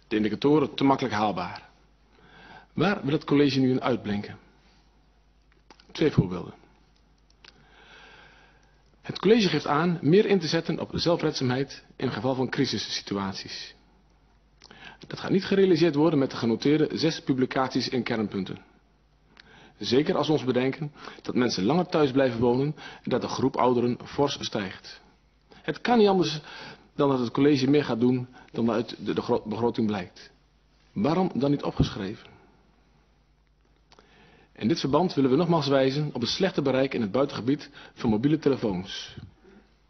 De indicatoren te makkelijk haalbaar. Waar wil het college nu in uitblinken? Twee voorbeelden. Het college geeft aan meer in te zetten op zelfredzaamheid in geval van crisissituaties. Dat gaat niet gerealiseerd worden met de genoteerde zes publicaties in kernpunten. Zeker als we ons bedenken dat mensen langer thuis blijven wonen en dat de groep ouderen fors stijgt. Het kan niet anders dan dat het college meer gaat doen dan uit de, de begroting blijkt. Waarom dan niet opgeschreven? In dit verband willen we nogmaals wijzen op het slechte bereik in het buitengebied van mobiele telefoons.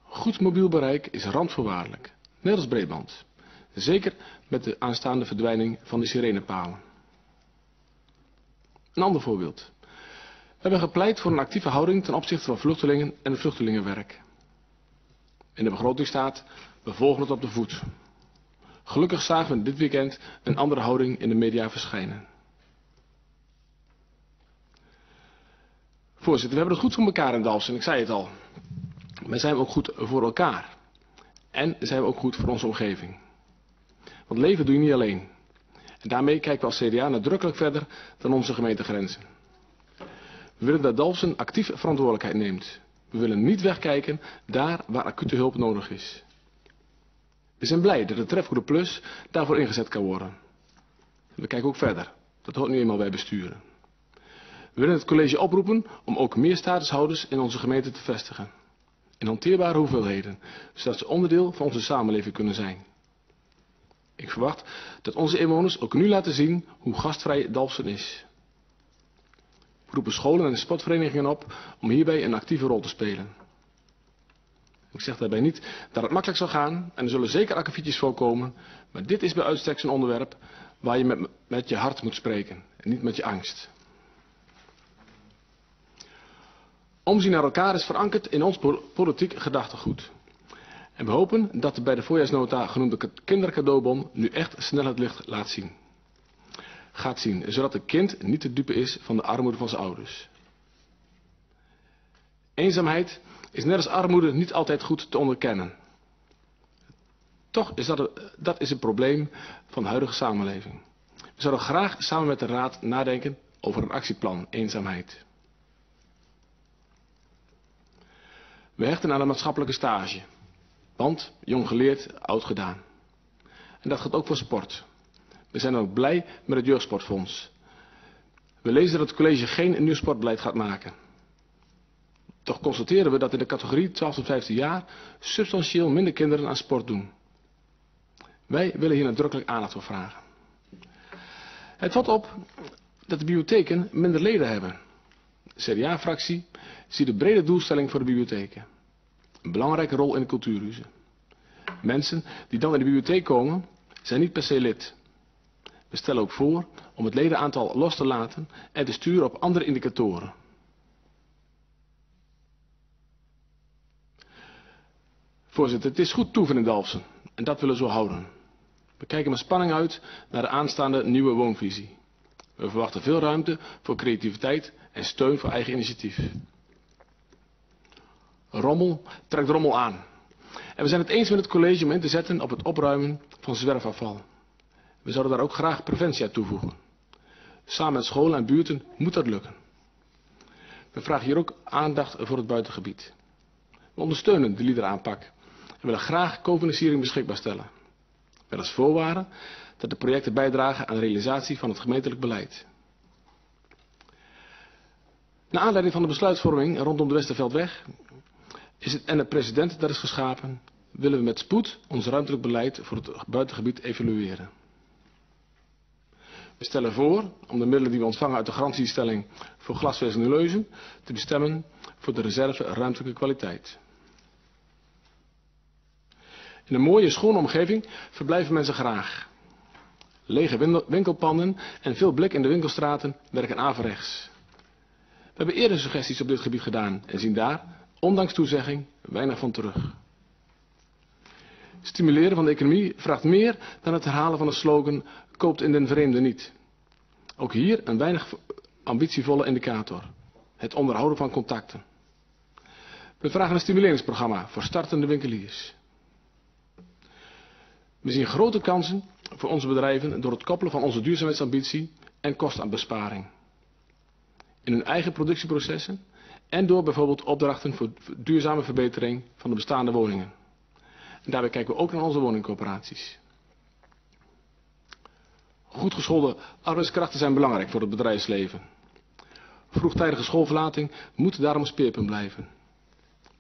Goed mobiel bereik is randvoorwaardelijk, net als breedband. Zeker met de aanstaande verdwijning van de sirenepalen. Een ander voorbeeld. We hebben gepleit voor een actieve houding ten opzichte van vluchtelingen en het vluchtelingenwerk. In de begroting staat, we volgen het op de voet. Gelukkig zagen we dit weekend een andere houding in de media verschijnen. Voorzitter, we hebben het goed voor elkaar in Dalfsen, ik zei het al. Maar zijn we ook goed voor elkaar? En zijn we ook goed voor onze omgeving? Want leven doe je niet alleen. En daarmee kijken we als CDA nadrukkelijk verder dan onze gemeentegrenzen. We willen dat Dalfsen actief verantwoordelijkheid neemt. We willen niet wegkijken daar waar acute hulp nodig is. We zijn blij dat de Trefgoede Plus daarvoor ingezet kan worden. We kijken ook verder. Dat hoort nu eenmaal bij besturen. We willen het college oproepen om ook meer statushouders in onze gemeente te vestigen. In hanteerbare hoeveelheden, zodat ze onderdeel van onze samenleving kunnen zijn. Ik verwacht dat onze inwoners ook nu laten zien hoe gastvrij Dalfsen is. We roepen scholen en sportverenigingen op om hierbij een actieve rol te spelen. Ik zeg daarbij niet dat het makkelijk zal gaan en er zullen zeker akkefietjes voorkomen, maar dit is bij uitstek een onderwerp waar je met, met je hart moet spreken en niet met je angst. Omzien naar elkaar is verankerd in ons politiek gedachtegoed. En we hopen dat de bij de voorjaarsnota genoemde kindercadeaubon nu echt snel het licht laat zien. Gaat zien, zodat het kind niet te dupe is van de armoede van zijn ouders. Eenzaamheid is net als armoede niet altijd goed te onderkennen. Toch is dat, een, dat is een probleem van de huidige samenleving. We zouden graag samen met de Raad nadenken over een actieplan eenzaamheid. We hechten aan de maatschappelijke stage. Want, jong geleerd, oud gedaan. En dat geldt ook voor sport. We zijn ook blij met het Jeugdsportfonds. We lezen dat het college geen nieuw sportbeleid gaat maken. Toch constateren we dat in de categorie 12 tot 15 jaar substantieel minder kinderen aan sport doen. Wij willen hier nadrukkelijk aandacht voor vragen. Het valt op dat de bibliotheken minder leden hebben. De CDA-fractie ziet de brede doelstelling voor de bibliotheken. Een belangrijke rol in de cultuurhuizen. Mensen die dan in de bibliotheek komen, zijn niet per se lid. We stellen ook voor om het ledenaantal los te laten en te sturen op andere indicatoren. Voorzitter, het is goed toeven in Dalfsen en dat willen we zo houden. We kijken met spanning uit naar de aanstaande nieuwe woonvisie. We verwachten veel ruimte voor creativiteit en steun voor eigen initiatief. Rommel trekt rommel aan. En we zijn het eens met het college om in te zetten op het opruimen van zwerfafval. We zouden daar ook graag preventie aan toevoegen. Samen met scholen en buurten moet dat lukken. We vragen hier ook aandacht voor het buitengebied. We ondersteunen de liederaanpak en willen graag cofinanciering beschikbaar stellen. Met als voorwaarde dat de projecten bijdragen aan de realisatie van het gemeentelijk beleid. Naar aanleiding van de besluitvorming rondom de Westerveldweg is het, en de president dat is geschapen, willen we met spoed ons ruimtelijk beleid voor het buitengebied evalueren. We stellen voor om de middelen die we ontvangen uit de garantiestelling voor glasvezel te bestemmen voor de reserve ruimtelijke kwaliteit. In een mooie, schone omgeving verblijven mensen graag. Lege winkelpanden en veel blik in de winkelstraten werken averechts. We hebben eerder suggesties op dit gebied gedaan en zien daar, ondanks toezegging, weinig van terug. Stimuleren van de economie vraagt meer dan het herhalen van de slogan koopt in den vreemde niet. Ook hier een weinig ambitievolle indicator. Het onderhouden van contacten. We vragen een stimuleringsprogramma voor startende winkeliers. We zien grote kansen voor onze bedrijven door het koppelen van onze duurzaamheidsambitie en kostenbesparing. In hun eigen productieprocessen en door bijvoorbeeld opdrachten voor duurzame verbetering van de bestaande woningen. En daarbij kijken we ook naar onze woningcoöperaties. Goed geschoolde arbeidskrachten zijn belangrijk voor het bedrijfsleven. Vroegtijdige schoolverlating moet daarom speerpunt blijven.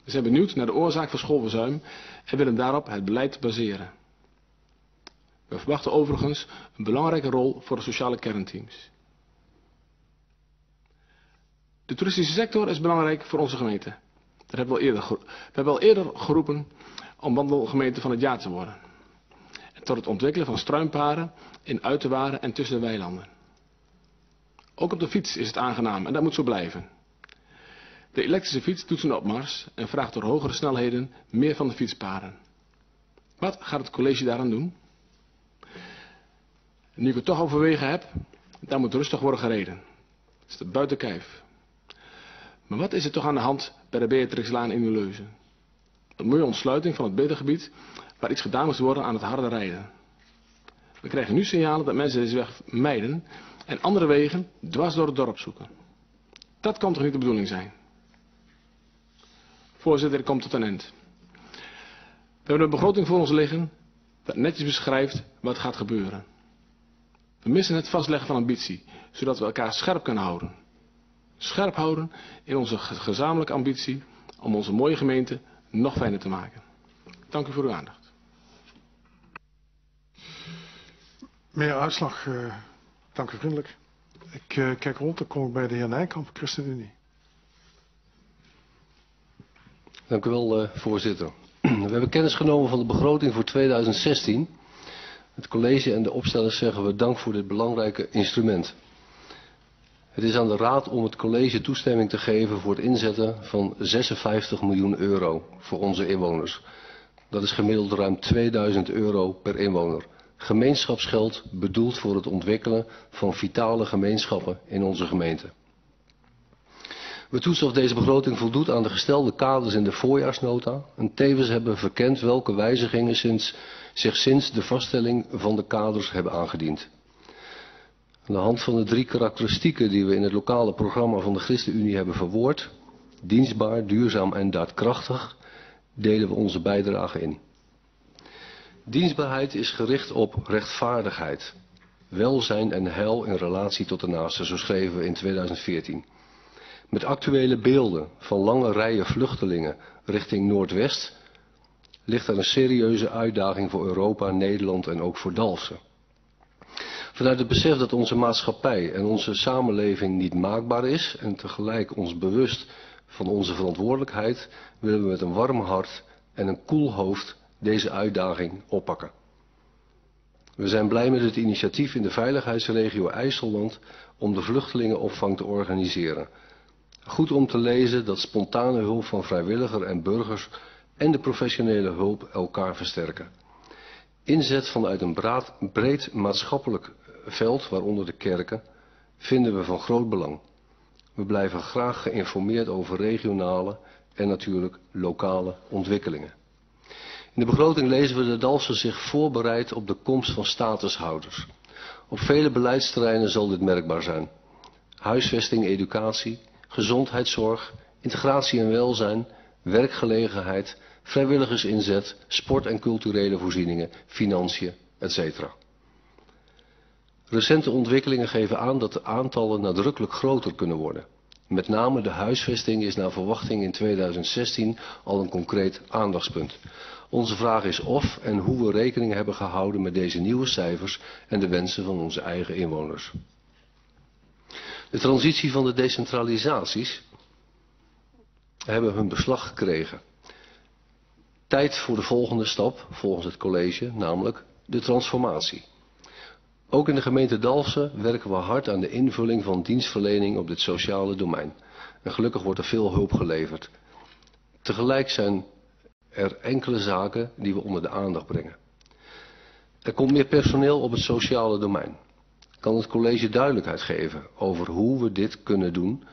We zijn benieuwd naar de oorzaak van schoolverzuim en willen daarop het beleid baseren. We verwachten overigens een belangrijke rol voor de sociale kernteams. De toeristische sector is belangrijk voor onze gemeente. Hebben we, eerder, we hebben al eerder geroepen om wandelgemeente van het jaar te worden. En tot het ontwikkelen van struimparen in uiterwaren en tussen de weilanden. Ook op de fiets is het aangenaam en dat moet zo blijven. De elektrische fiets doet zijn opmars en vraagt door hogere snelheden meer van de fietspaden. Wat gaat het college daaraan doen? Nu ik het toch overwegen heb, daar moet rustig worden gereden. Dat is de buitenkijf. Maar wat is er toch aan de hand bij de Beatrixlaan in Uleuzen? Een mooie ontsluiting van het betergebied waar iets gedaan moest worden aan het harde rijden. We krijgen nu signalen dat mensen deze weg mijden en andere wegen dwars door het dorp zoeken. Dat kan toch niet de bedoeling zijn? Voorzitter, ik kom tot een eind. We hebben een begroting voor ons liggen dat netjes beschrijft wat gaat gebeuren. We missen het vastleggen van ambitie, zodat we elkaar scherp kunnen houden. Scherp houden in onze gezamenlijke ambitie om onze mooie gemeente nog fijner te maken. Dank u voor uw aandacht. Meneer Uitslag, uh, dank u vriendelijk. Ik uh, kijk rond, dan kom ik bij de heer Nijkamp, ChristenUnie. Dank u wel, uh, voorzitter. We hebben kennis genomen van de begroting voor 2016. Het college en de opstellers zeggen we dank voor dit belangrijke instrument. Het is aan de Raad om het college toestemming te geven voor het inzetten van 56 miljoen euro voor onze inwoners. Dat is gemiddeld ruim 2000 euro per inwoner. Gemeenschapsgeld bedoeld voor het ontwikkelen van vitale gemeenschappen in onze gemeente. We toetsen of deze begroting voldoet aan de gestelde kaders in de voorjaarsnota en tevens hebben verkend welke wijzigingen sinds, zich sinds de vaststelling van de kaders hebben aangediend. Aan de hand van de drie karakteristieken die we in het lokale programma van de ChristenUnie hebben verwoord, dienstbaar, duurzaam en daadkrachtig, delen we onze bijdrage in. Dienstbaarheid is gericht op rechtvaardigheid, welzijn en heil in relatie tot de naaste, zo schreven we in 2014. Met actuele beelden van lange rijen vluchtelingen richting Noordwest ligt er een serieuze uitdaging voor Europa, Nederland en ook voor Dalfsen. Vanuit het besef dat onze maatschappij en onze samenleving niet maakbaar is en tegelijk ons bewust van onze verantwoordelijkheid, willen we met een warm hart en een koel hoofd deze uitdaging oppakken. We zijn blij met het initiatief in de veiligheidsregio IJsseland om de vluchtelingenopvang te organiseren. Goed om te lezen dat spontane hulp van vrijwilliger en burgers en de professionele hulp elkaar versterken. Inzet vanuit een breed maatschappelijk veld, waaronder de kerken, vinden we van groot belang. We blijven graag geïnformeerd over regionale en natuurlijk lokale ontwikkelingen. In de begroting lezen we dat Dalfsen zich voorbereidt op de komst van statushouders. Op vele beleidsterreinen zal dit merkbaar zijn. Huisvesting, educatie, gezondheidszorg, integratie en welzijn, werkgelegenheid, vrijwilligersinzet, sport en culturele voorzieningen, financiën, etc. Recente ontwikkelingen geven aan dat de aantallen nadrukkelijk groter kunnen worden. Met name de huisvesting is naar verwachting in 2016 al een concreet aandachtspunt. Onze vraag is of en hoe we rekening hebben gehouden met deze nieuwe cijfers en de wensen van onze eigen inwoners. De transitie van de decentralisaties hebben hun beslag gekregen. Tijd voor de volgende stap, volgens het college, namelijk de transformatie. Ook in de gemeente Dalfsen werken we hard aan de invulling van dienstverlening op dit sociale domein. En gelukkig wordt er veel hulp geleverd. Tegelijk zijn er enkele zaken die we onder de aandacht brengen. Er komt meer personeel op het sociale domein. Kan het college duidelijkheid geven over hoe we dit kunnen doen,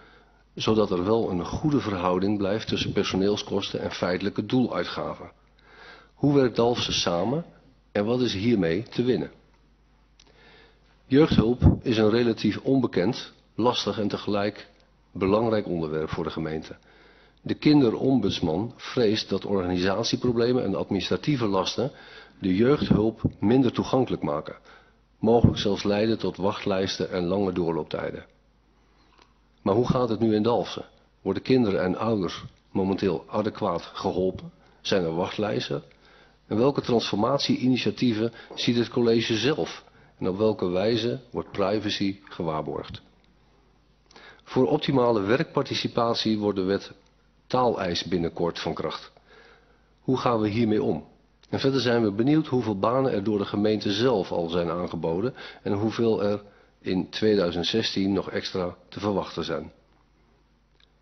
zodat er wel een goede verhouding blijft tussen personeelskosten en feitelijke doeluitgaven? Hoe werkt Dalfsen samen en wat is hiermee te winnen? Jeugdhulp is een relatief onbekend, lastig en tegelijk belangrijk onderwerp voor de gemeente. De kinderombudsman vreest dat organisatieproblemen en administratieve lasten de jeugdhulp minder toegankelijk maken, mogelijk zelfs leiden tot wachtlijsten en lange doorlooptijden. Maar hoe gaat het nu in Dalfsen? Worden kinderen en ouders momenteel adequaat geholpen? Zijn er wachtlijsten? En welke transformatie-initiatieven ziet het college zelf? En op welke wijze wordt privacy gewaarborgd? Voor optimale werkparticipatie wordt de wet taaleis binnenkort van kracht. Hoe gaan we hiermee om? En verder zijn we benieuwd hoeveel banen er door de gemeente zelf al zijn aangeboden en hoeveel er in 2016 nog extra te verwachten zijn.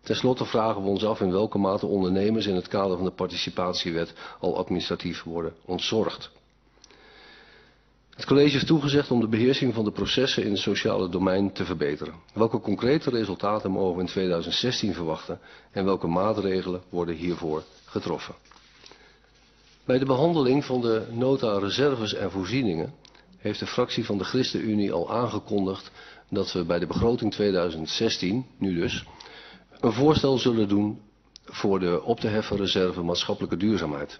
Ten slotte vragen we ons af in welke mate ondernemers in het kader van de participatiewet al administratief worden ontzorgd. Het college heeft toegezegd om de beheersing van de processen in het sociale domein te verbeteren. Welke concrete resultaten mogen we in 2016 verwachten en welke maatregelen worden hiervoor getroffen? Bij de behandeling van de nota reserves en voorzieningen heeft de fractie van de ChristenUnie al aangekondigd dat we bij de begroting 2016, nu dus, een voorstel zullen doen voor de op te heffen reserve maatschappelijke duurzaamheid.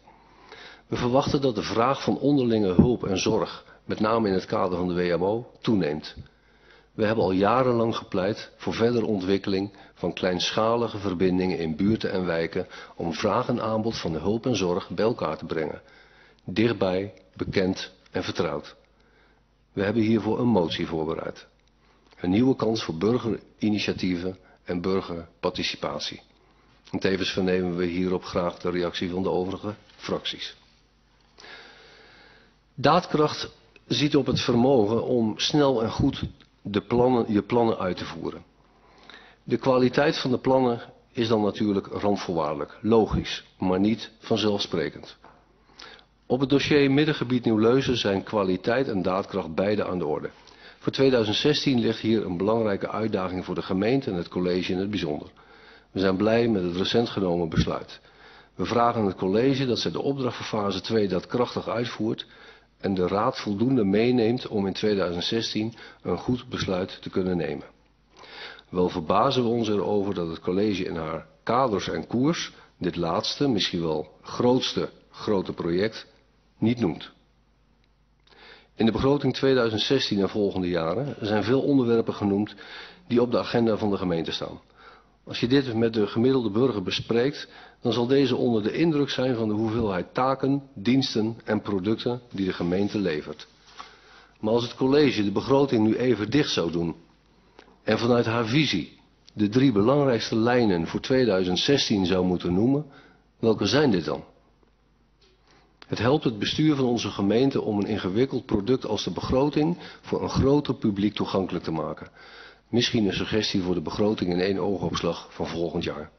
We verwachten dat de vraag van onderlinge hulp en zorg, met name in het kader van de WMO, toeneemt. We hebben al jarenlang gepleit voor verdere ontwikkeling van kleinschalige verbindingen in buurten en wijken om vraag en aanbod van hulp en zorg bij elkaar te brengen. Dichtbij, bekend en vertrouwd. We hebben hiervoor een motie voorbereid. Een nieuwe kans voor burgerinitiatieven en burgerparticipatie. En tevens vernemen we hierop graag de reactie van de overige fracties. Daadkracht ziet op het vermogen om snel en goed de plannen, je plannen uit te voeren. De kwaliteit van de plannen is dan natuurlijk randvoorwaardelijk, logisch, maar niet vanzelfsprekend. Op het dossier Middengebied Nieuw-Leuzen zijn kwaliteit en daadkracht beide aan de orde. Voor 2016 ligt hier een belangrijke uitdaging voor de gemeente en het college in het bijzonder. We zijn blij met het recent genomen besluit. We vragen het college dat zij de opdracht voor fase 2 daadkrachtig uitvoert en de raad voldoende meeneemt om in 2016 een goed besluit te kunnen nemen. Wel verbazen we ons erover dat het college in haar kaders en koers dit laatste, misschien wel grootste grote project, niet noemt. In de begroting 2016 en volgende jaren zijn veel onderwerpen genoemd die op de agenda van de gemeente staan. Als je dit met de gemiddelde burger bespreekt, dan zal deze onder de indruk zijn van de hoeveelheid taken, diensten en producten die de gemeente levert. Maar als het college de begroting nu even dicht zou doen en vanuit haar visie de drie belangrijkste lijnen voor 2016 zou moeten noemen, welke zijn dit dan? Het helpt het bestuur van onze gemeente om een ingewikkeld product als de begroting voor een groter publiek toegankelijk te maken. Misschien een suggestie voor de begroting in één oogopslag van volgend jaar.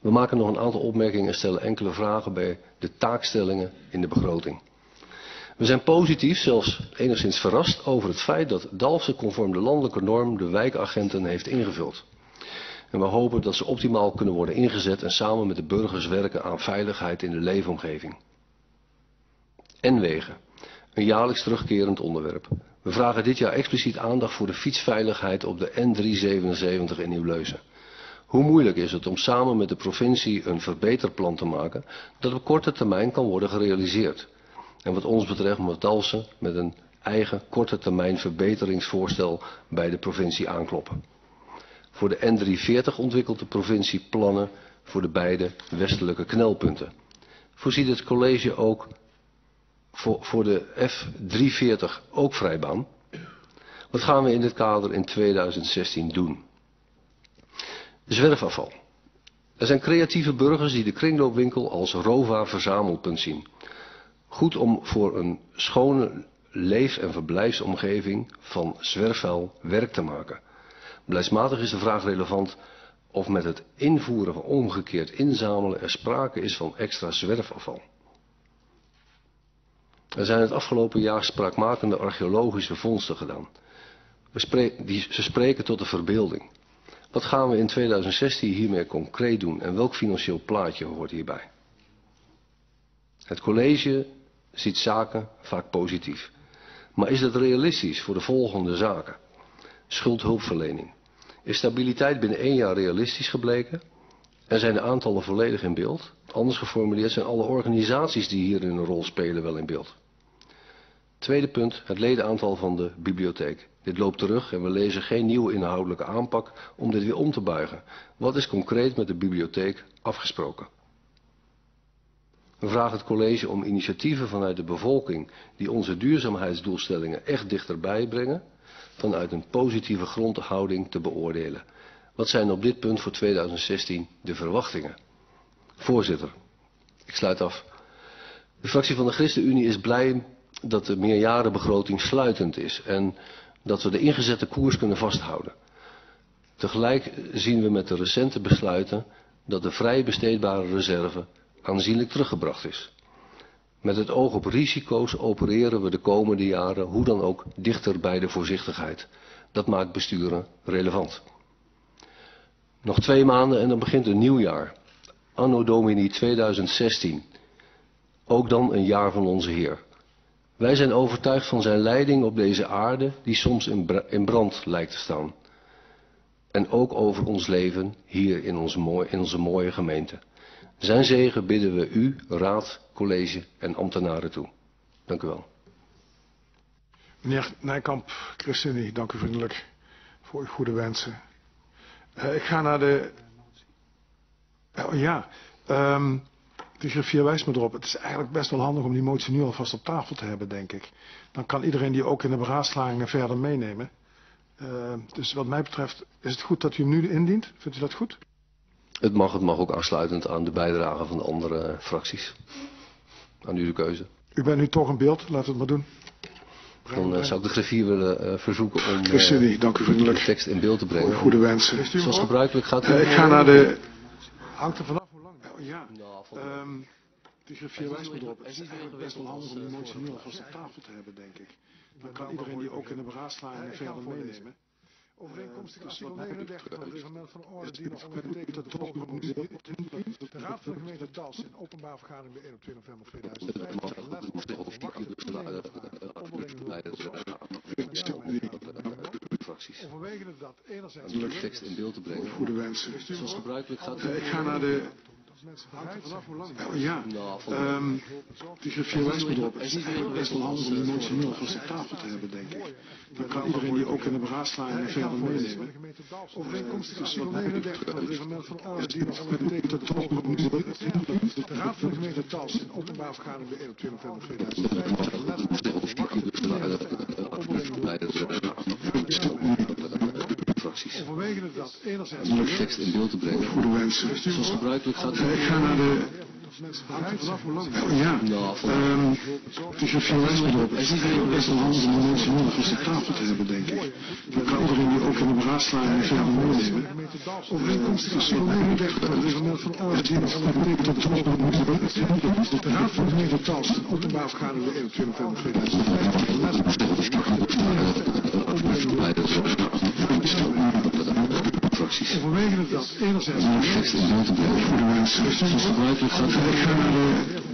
We maken nog een aantal opmerkingen en stellen enkele vragen bij de taakstellingen in de begroting. We zijn positief, zelfs enigszins verrast over het feit dat Dalfsen conform de landelijke norm de wijkagenten heeft ingevuld. En we hopen dat ze optimaal kunnen worden ingezet en samen met de burgers werken aan veiligheid in de leefomgeving. En wegen. Een jaarlijks terugkerend onderwerp. We vragen dit jaar expliciet aandacht voor de fietsveiligheid op de N377 in Nieuw-Leuzen. Hoe moeilijk is het om samen met de provincie een verbeterplan te maken dat op korte termijn kan worden gerealiseerd? En wat ons betreft moet Dalsen met een eigen korte termijn verbeteringsvoorstel bij de provincie aankloppen. Voor de N340 ontwikkelt de provincie plannen voor de beide westelijke knelpunten. Voorziet het college ook voor, voor de F340 ook vrijbaan. Wat gaan we in dit kader in 2016 doen? Zwerfafval. Er zijn creatieve burgers die de kringloopwinkel als ROVA verzamelpunt zien. Goed om voor een schone leef- en verblijfsomgeving van zwerfvuil werk te maken. Beleidsmatig is de vraag relevant of met het invoeren van omgekeerd inzamelen er sprake is van extra zwerfafval. Er zijn het afgelopen jaar spraakmakende archeologische vondsten gedaan. die, ze spreken tot de verbeelding. Wat gaan we in 2016 hiermee concreet doen en welk financieel plaatje hoort hierbij? Het college ziet zaken vaak positief. Maar is het realistisch voor de volgende zaken? Schuldhulpverlening. Is stabiliteit binnen één jaar realistisch gebleken? En zijn de aantallen volledig in beeld? Anders geformuleerd zijn alle organisaties die hierin een rol spelen wel in beeld. Tweede punt, het ledenaantal van de bibliotheek. Dit loopt terug en we lezen geen nieuwe inhoudelijke aanpak om dit weer om te buigen. Wat is concreet met de bibliotheek afgesproken? We vragen het college om initiatieven vanuit de bevolking die onze duurzaamheidsdoelstellingen echt dichterbij brengen, vanuit een positieve grondhouding te beoordelen. Wat zijn op dit punt voor 2016 de verwachtingen? Voorzitter, ik sluit af. De fractie van de ChristenUnie is blij dat de meerjarenbegroting sluitend is en dat we de ingezette koers kunnen vasthouden. Tegelijk zien we met de recente besluiten dat de vrij besteedbare reserve aanzienlijk teruggebracht is. Met het oog op risico's opereren we de komende jaren hoe dan ook dichter bij de voorzichtigheid. Dat maakt besturen relevant. Nog twee maanden en dan begint een nieuw jaar. Anno Domini 2016. Ook dan een jaar van onze Heer. Wij zijn overtuigd van zijn leiding op deze aarde die soms in brand lijkt te staan. En ook over ons leven hier in onze, in onze mooie gemeente. Zijn zegen bidden we u, raad, college en ambtenaren toe. Dank u wel. Meneer Nijkamp, ChristenUnie, dank u vriendelijk voor uw goede wensen. Uh, ik ga naar de... Oh, ja, um, de griffier wijst me erop. Het is eigenlijk best wel handig om die motie nu alvast op tafel te hebben, denk ik. Dan kan iedereen die ook in de beraadslagingen verder meenemen. Uh, dus wat mij betreft is het goed dat u hem nu indient. Vindt u dat goed? Het mag, het mag ook aansluitend aan de bijdrage van de andere fracties. Aan u de keuze. U bent nu toch in beeld, laten we het maar doen. Dan uh, zou ik de griffier willen uh, verzoeken om uh, dank u vriendelijk. de tekst in beeld te brengen. Goede wensen. Zoals gebruikelijk gaat u... ik ga naar de... Hangt er vanaf ja. Um, de griffier wijst me erop. Het is eigenlijk best wel handig om die motie nu alvast op tafel te hebben, denk ik. Dan kan iedereen die ook in de beraadslagingen verder meenemen. Overeenkomstig artikel 39 van het reglement van orde die nog ondergetekend tot de moet De Raad van de gemeente Dals in openbaar vergadering bij 1 op 2 november 2015 let op de fracties. Overwegende dat enerzijds de tekst in beeld te brengen. Goede wensen. Zoals gebruikelijk gaat Ik ga naar de vanaf hoe lang? Oh, ja, um, die griffier wijst me erop. Het is eigenlijk best wel handig om die motie nu alvast op tafel te hebben, denk ik. Dan kan iedereen die ook in de beraadslagingen verder meenemen. Overeenkomstig artikel 39 van het reglement van orde die nog tot de De Raad van de gemeente Tals in openbaar vergadering bij 1 op 2 november 2015 let fracties. Overwegende dat enerzijds... Om de tekst in beeld te brengen. Goede wensen. Zoals gebruikelijk gaat Ik ga naar de... Vanaf hoe lang? Ja, um, het is een veel erop. Het is best wel handig om mensen nodig als de tafel te hebben, denk ik. Dan kan iedereen die ook in de beraadslaging verder meenemen. Overeenkomstig artikel 39 van het reglement van orde die nog ondergetekend tot de hoogte moet De Raad van de gemeente Talst, openbaar vergadering bij 21 november 2015. Fracties. Overwegende dat enerzijds... Tekst in beeld te brengen. Goede wensen. Zoals gebruikelijk gaat Ik ga naar de... Hangt vanaf hoe lang? Ja, um, het is een verwijzing op. Het is best een handig om mensen nodig als de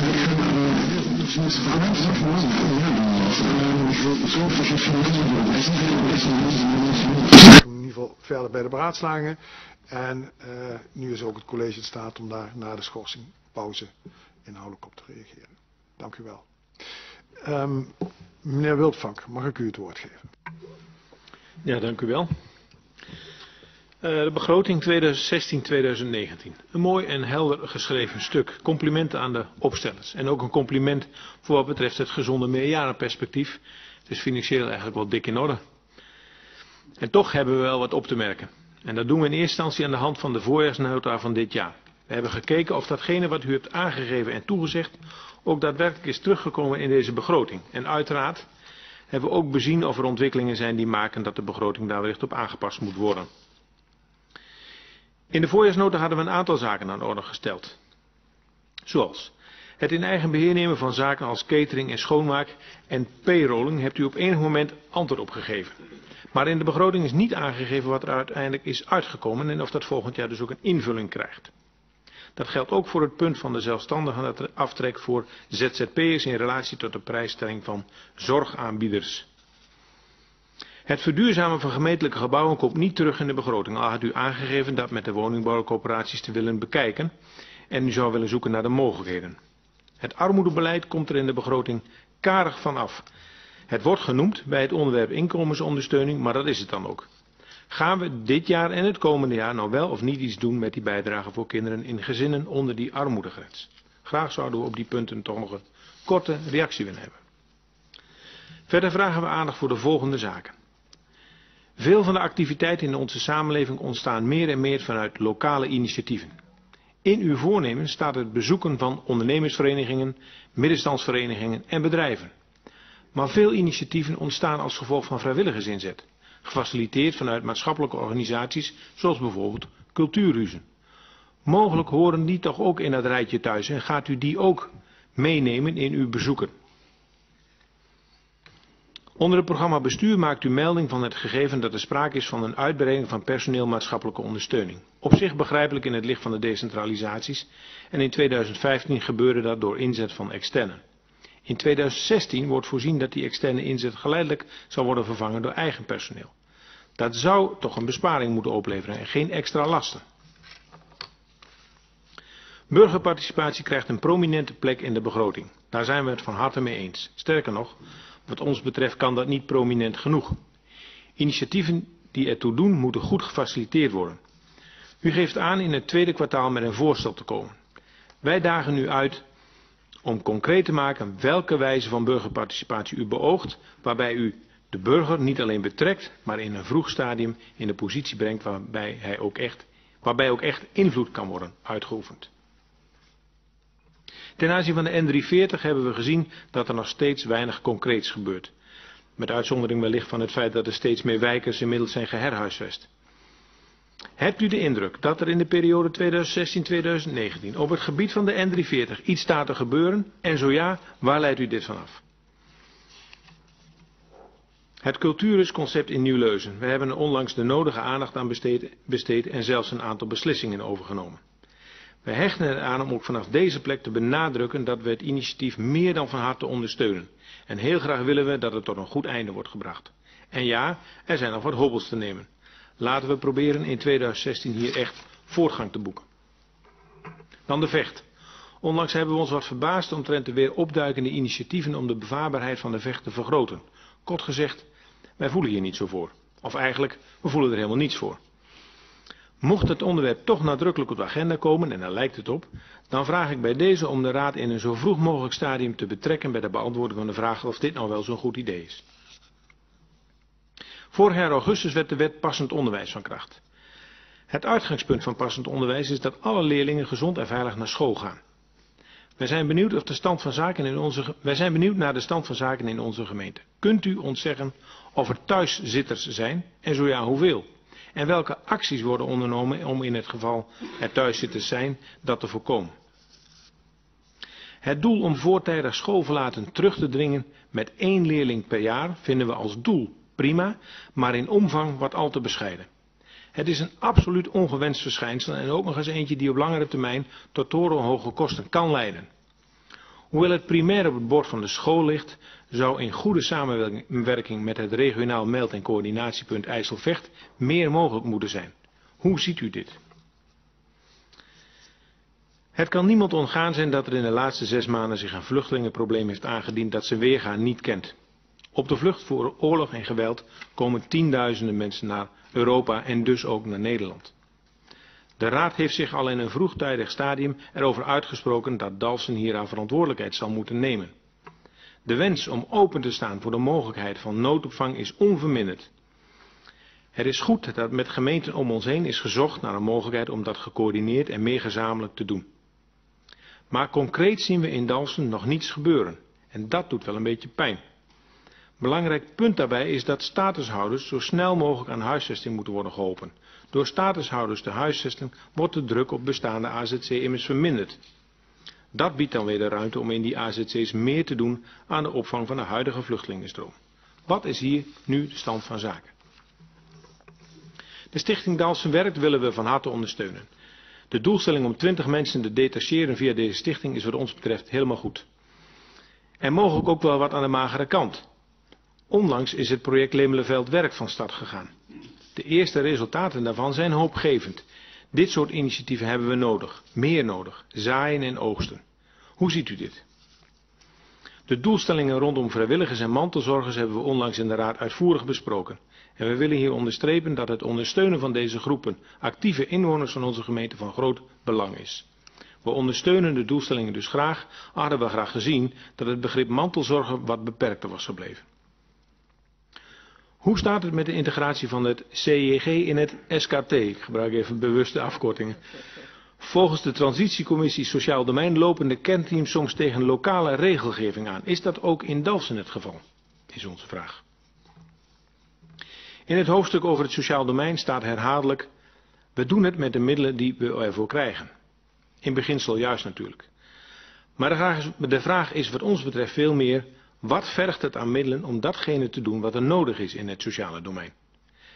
in de beraadslaging verder meenemen. Overeenkomstig is het 39 van het reglement van orde die nog ondergetekend tot de De Raad van de gemeente Talst, de openbaar vergadering bij 21 van 2015. Fracties. Overwegend dat enerzijds de tekst in deze in ieder geval verder bij de beraadslagingen. En uh, nu is ook het college in staat om daar na de schorsing pauze inhoudelijk op te reageren. Dank u wel. Um, meneer Wildvank, mag ik u het woord geven? Ja, dank u wel. Uh, de begroting 2016-2019. Een mooi en helder geschreven stuk. Complimenten aan de opstellers. En ook een compliment voor wat betreft het gezonde meerjarenperspectief. Het is financieel eigenlijk wel dik in orde. En toch hebben we wel wat op te merken. En dat doen we in eerste instantie aan de hand van de voorjaarsnota van dit jaar. We hebben gekeken of datgene wat u hebt aangegeven en toegezegd ook daadwerkelijk is teruggekomen in deze begroting. En uiteraard hebben we ook bezien of er ontwikkelingen zijn die maken dat de begroting daar wellicht op aangepast moet worden. In de voorjaarsnota hadden we een aantal zaken aan de orde gesteld. Zoals het in eigen beheer nemen van zaken als catering en schoonmaak en payrolling hebt u op enig moment antwoord op gegeven. Maar in de begroting is niet aangegeven wat er uiteindelijk is uitgekomen en of dat volgend jaar dus ook een invulling krijgt. Dat geldt ook voor het punt van de zelfstandige aftrek voor ZZP'ers in relatie tot de prijsstelling van zorgaanbieders. Het verduurzamen van gemeentelijke gebouwen komt niet terug in de begroting, al had u aangegeven dat met de woningbouwcoöperaties te willen bekijken en u zou willen zoeken naar de mogelijkheden. Het armoedebeleid komt er in de begroting karig van af. Het wordt genoemd bij het onderwerp inkomensondersteuning, maar dat is het dan ook. Gaan we dit jaar en het komende jaar nou wel of niet iets doen met die bijdrage voor kinderen in gezinnen onder die armoedegrens? Graag zouden we op die punten toch nog een korte reactie willen hebben. Verder vragen we aandacht voor de volgende zaken. Veel van de activiteiten in onze samenleving ontstaan meer en meer vanuit lokale initiatieven. In uw voornemen staat het bezoeken van ondernemersverenigingen, middenstandsverenigingen en bedrijven. Maar veel initiatieven ontstaan als gevolg van vrijwilligersinzet, gefaciliteerd vanuit maatschappelijke organisaties zoals bijvoorbeeld Cultuurhuizen. Mogelijk horen die toch ook in dat rijtje thuis en gaat u die ook meenemen in uw bezoeken. Onder het programma Bestuur maakt u melding van het gegeven dat er sprake is van een uitbreiding van personeel maatschappelijke ondersteuning. Op zich begrijpelijk in het licht van de decentralisaties en in 2015 gebeurde dat door inzet van externen. In 2016 wordt voorzien dat die externe inzet geleidelijk zal worden vervangen door eigen personeel. Dat zou toch een besparing moeten opleveren en geen extra lasten. Burgerparticipatie krijgt een prominente plek in de begroting. Daar zijn we het van harte mee eens. Sterker nog, wat ons betreft kan dat niet prominent genoeg. Initiatieven die ertoe doen moeten goed gefaciliteerd worden. U geeft aan in het tweede kwartaal met een voorstel te komen. Wij dagen u uit om concreet te maken welke wijze van burgerparticipatie u beoogt, waarbij u de burger niet alleen betrekt, maar in een vroeg stadium in de positie brengt waarbij, hij ook echt, waarbij ook echt invloed kan worden uitgeoefend. Ten aanzien van de N340 hebben we gezien dat er nog steeds weinig concreets gebeurt. Met uitzondering wellicht van het feit dat er steeds meer wijkers inmiddels zijn geherhuisvest. Hebt u de indruk dat er in de periode 2016-2019 op het gebied van de N340 iets staat te gebeuren? En zo ja, waar leidt u dit vanaf? Het cultuursconcept in Nieuw-Leuzen. We hebben er onlangs de nodige aandacht aan besteed en zelfs een aantal beslissingen overgenomen. We hechten eraan om ook vanaf deze plek te benadrukken dat we het initiatief meer dan van harte ondersteunen. En heel graag willen we dat het tot een goed einde wordt gebracht. En ja, er zijn nog wat hobbels te nemen. Laten we proberen in 2016 hier echt voortgang te boeken. Dan de vecht. Onlangs hebben we ons wat verbaasd omtrent de weer opduikende initiatieven om de bevaarbaarheid van de vecht te vergroten. Kort gezegd, wij voelen hier niet zo voor. Of eigenlijk, we voelen er helemaal niets voor. Mocht het onderwerp toch nadrukkelijk op de agenda komen, en daar lijkt het op, dan vraag ik bij deze om de Raad in een zo vroeg mogelijk stadium te betrekken bij de beantwoording van de vraag of dit nou wel zo'n goed idee is. Vorig jaar augustus werd de wet passend onderwijs van kracht. Het uitgangspunt van passend onderwijs is dat alle leerlingen gezond en veilig naar school gaan. Wij zijn benieuwd, de stand van zaken in onze, wij zijn benieuwd naar de stand van zaken in onze gemeente. Kunt u ons zeggen of er thuiszitters zijn en zo ja hoeveel? En welke acties worden ondernomen om in het geval er thuiszitters zijn dat te voorkomen? Het doel om voortijdig schoolverlaten terug te dringen met één leerling per jaar vinden we als doel prima, maar in omvang wat al te bescheiden. Het is een absoluut ongewenst verschijnsel en ook nog eens eentje die op langere termijn tot torenhoge kosten kan leiden. Hoewel het primair op het bord van de school ligt, zou in goede samenwerking met het regionaal meld- en coördinatiepunt IJsselvecht meer mogelijk moeten zijn. Hoe ziet u dit? Het kan niemand ontgaan zijn dat er in de laatste zes maanden zich een vluchtelingenprobleem heeft aangediend dat zijn weergaan niet kent. Op de vlucht voor oorlog en geweld komen tienduizenden mensen naar Europa en dus ook naar Nederland. De Raad heeft zich al in een vroegtijdig stadium erover uitgesproken dat Dalsen hier aan verantwoordelijkheid zal moeten nemen. De wens om open te staan voor de mogelijkheid van noodopvang is onverminderd. Het is goed dat met gemeenten om ons heen is gezocht naar een mogelijkheid om dat gecoördineerd en meer gezamenlijk te doen. Maar concreet zien we in Dalsen nog niets gebeuren. En dat doet wel een beetje pijn. Belangrijk punt daarbij is dat statushouders zo snel mogelijk aan huisvesting moeten worden geholpen. Door statushouders te huisvesten wordt de druk op bestaande AZC immers verminderd. Dat biedt dan weer de ruimte om in die AZC's meer te doen aan de opvang van de huidige vluchtelingenstroom. Wat is hier nu de stand van zaken? De stichting Dalsen Werkt willen we van harte ondersteunen. De doelstelling om 20 mensen te detacheren via deze stichting is wat ons betreft helemaal goed. En mogelijk ook wel wat aan de magere kant. Onlangs is het project Lemelenveld Werk van start gegaan. De eerste resultaten daarvan zijn hoopgevend. Dit soort initiatieven hebben we nodig, meer nodig, zaaien en oogsten. Hoe ziet u dit? De doelstellingen rondom vrijwilligers en mantelzorgers hebben we onlangs in de Raad uitvoerig besproken. En we willen hier onderstrepen dat het ondersteunen van deze groepen actieve inwoners van onze gemeente van groot belang is. We ondersteunen de doelstellingen dus graag, hadden we graag gezien dat het begrip mantelzorger wat beperkter was gebleven. Hoe staat het met de integratie van het CJG in het SKT? Ik gebruik even bewuste afkortingen. Volgens de transitiecommissie Sociaal Domein lopen de kernteams soms tegen lokale regelgeving aan. Is dat ook in Dalfsen het geval? Is onze vraag. In het hoofdstuk over het sociaal domein staat herhaaldelijk, we doen het met de middelen die we ervoor krijgen. In beginsel juist natuurlijk. Maar de vraag, is, de vraag is wat ons betreft veel meer, wat vergt het aan middelen om datgene te doen wat er nodig is in het sociale domein?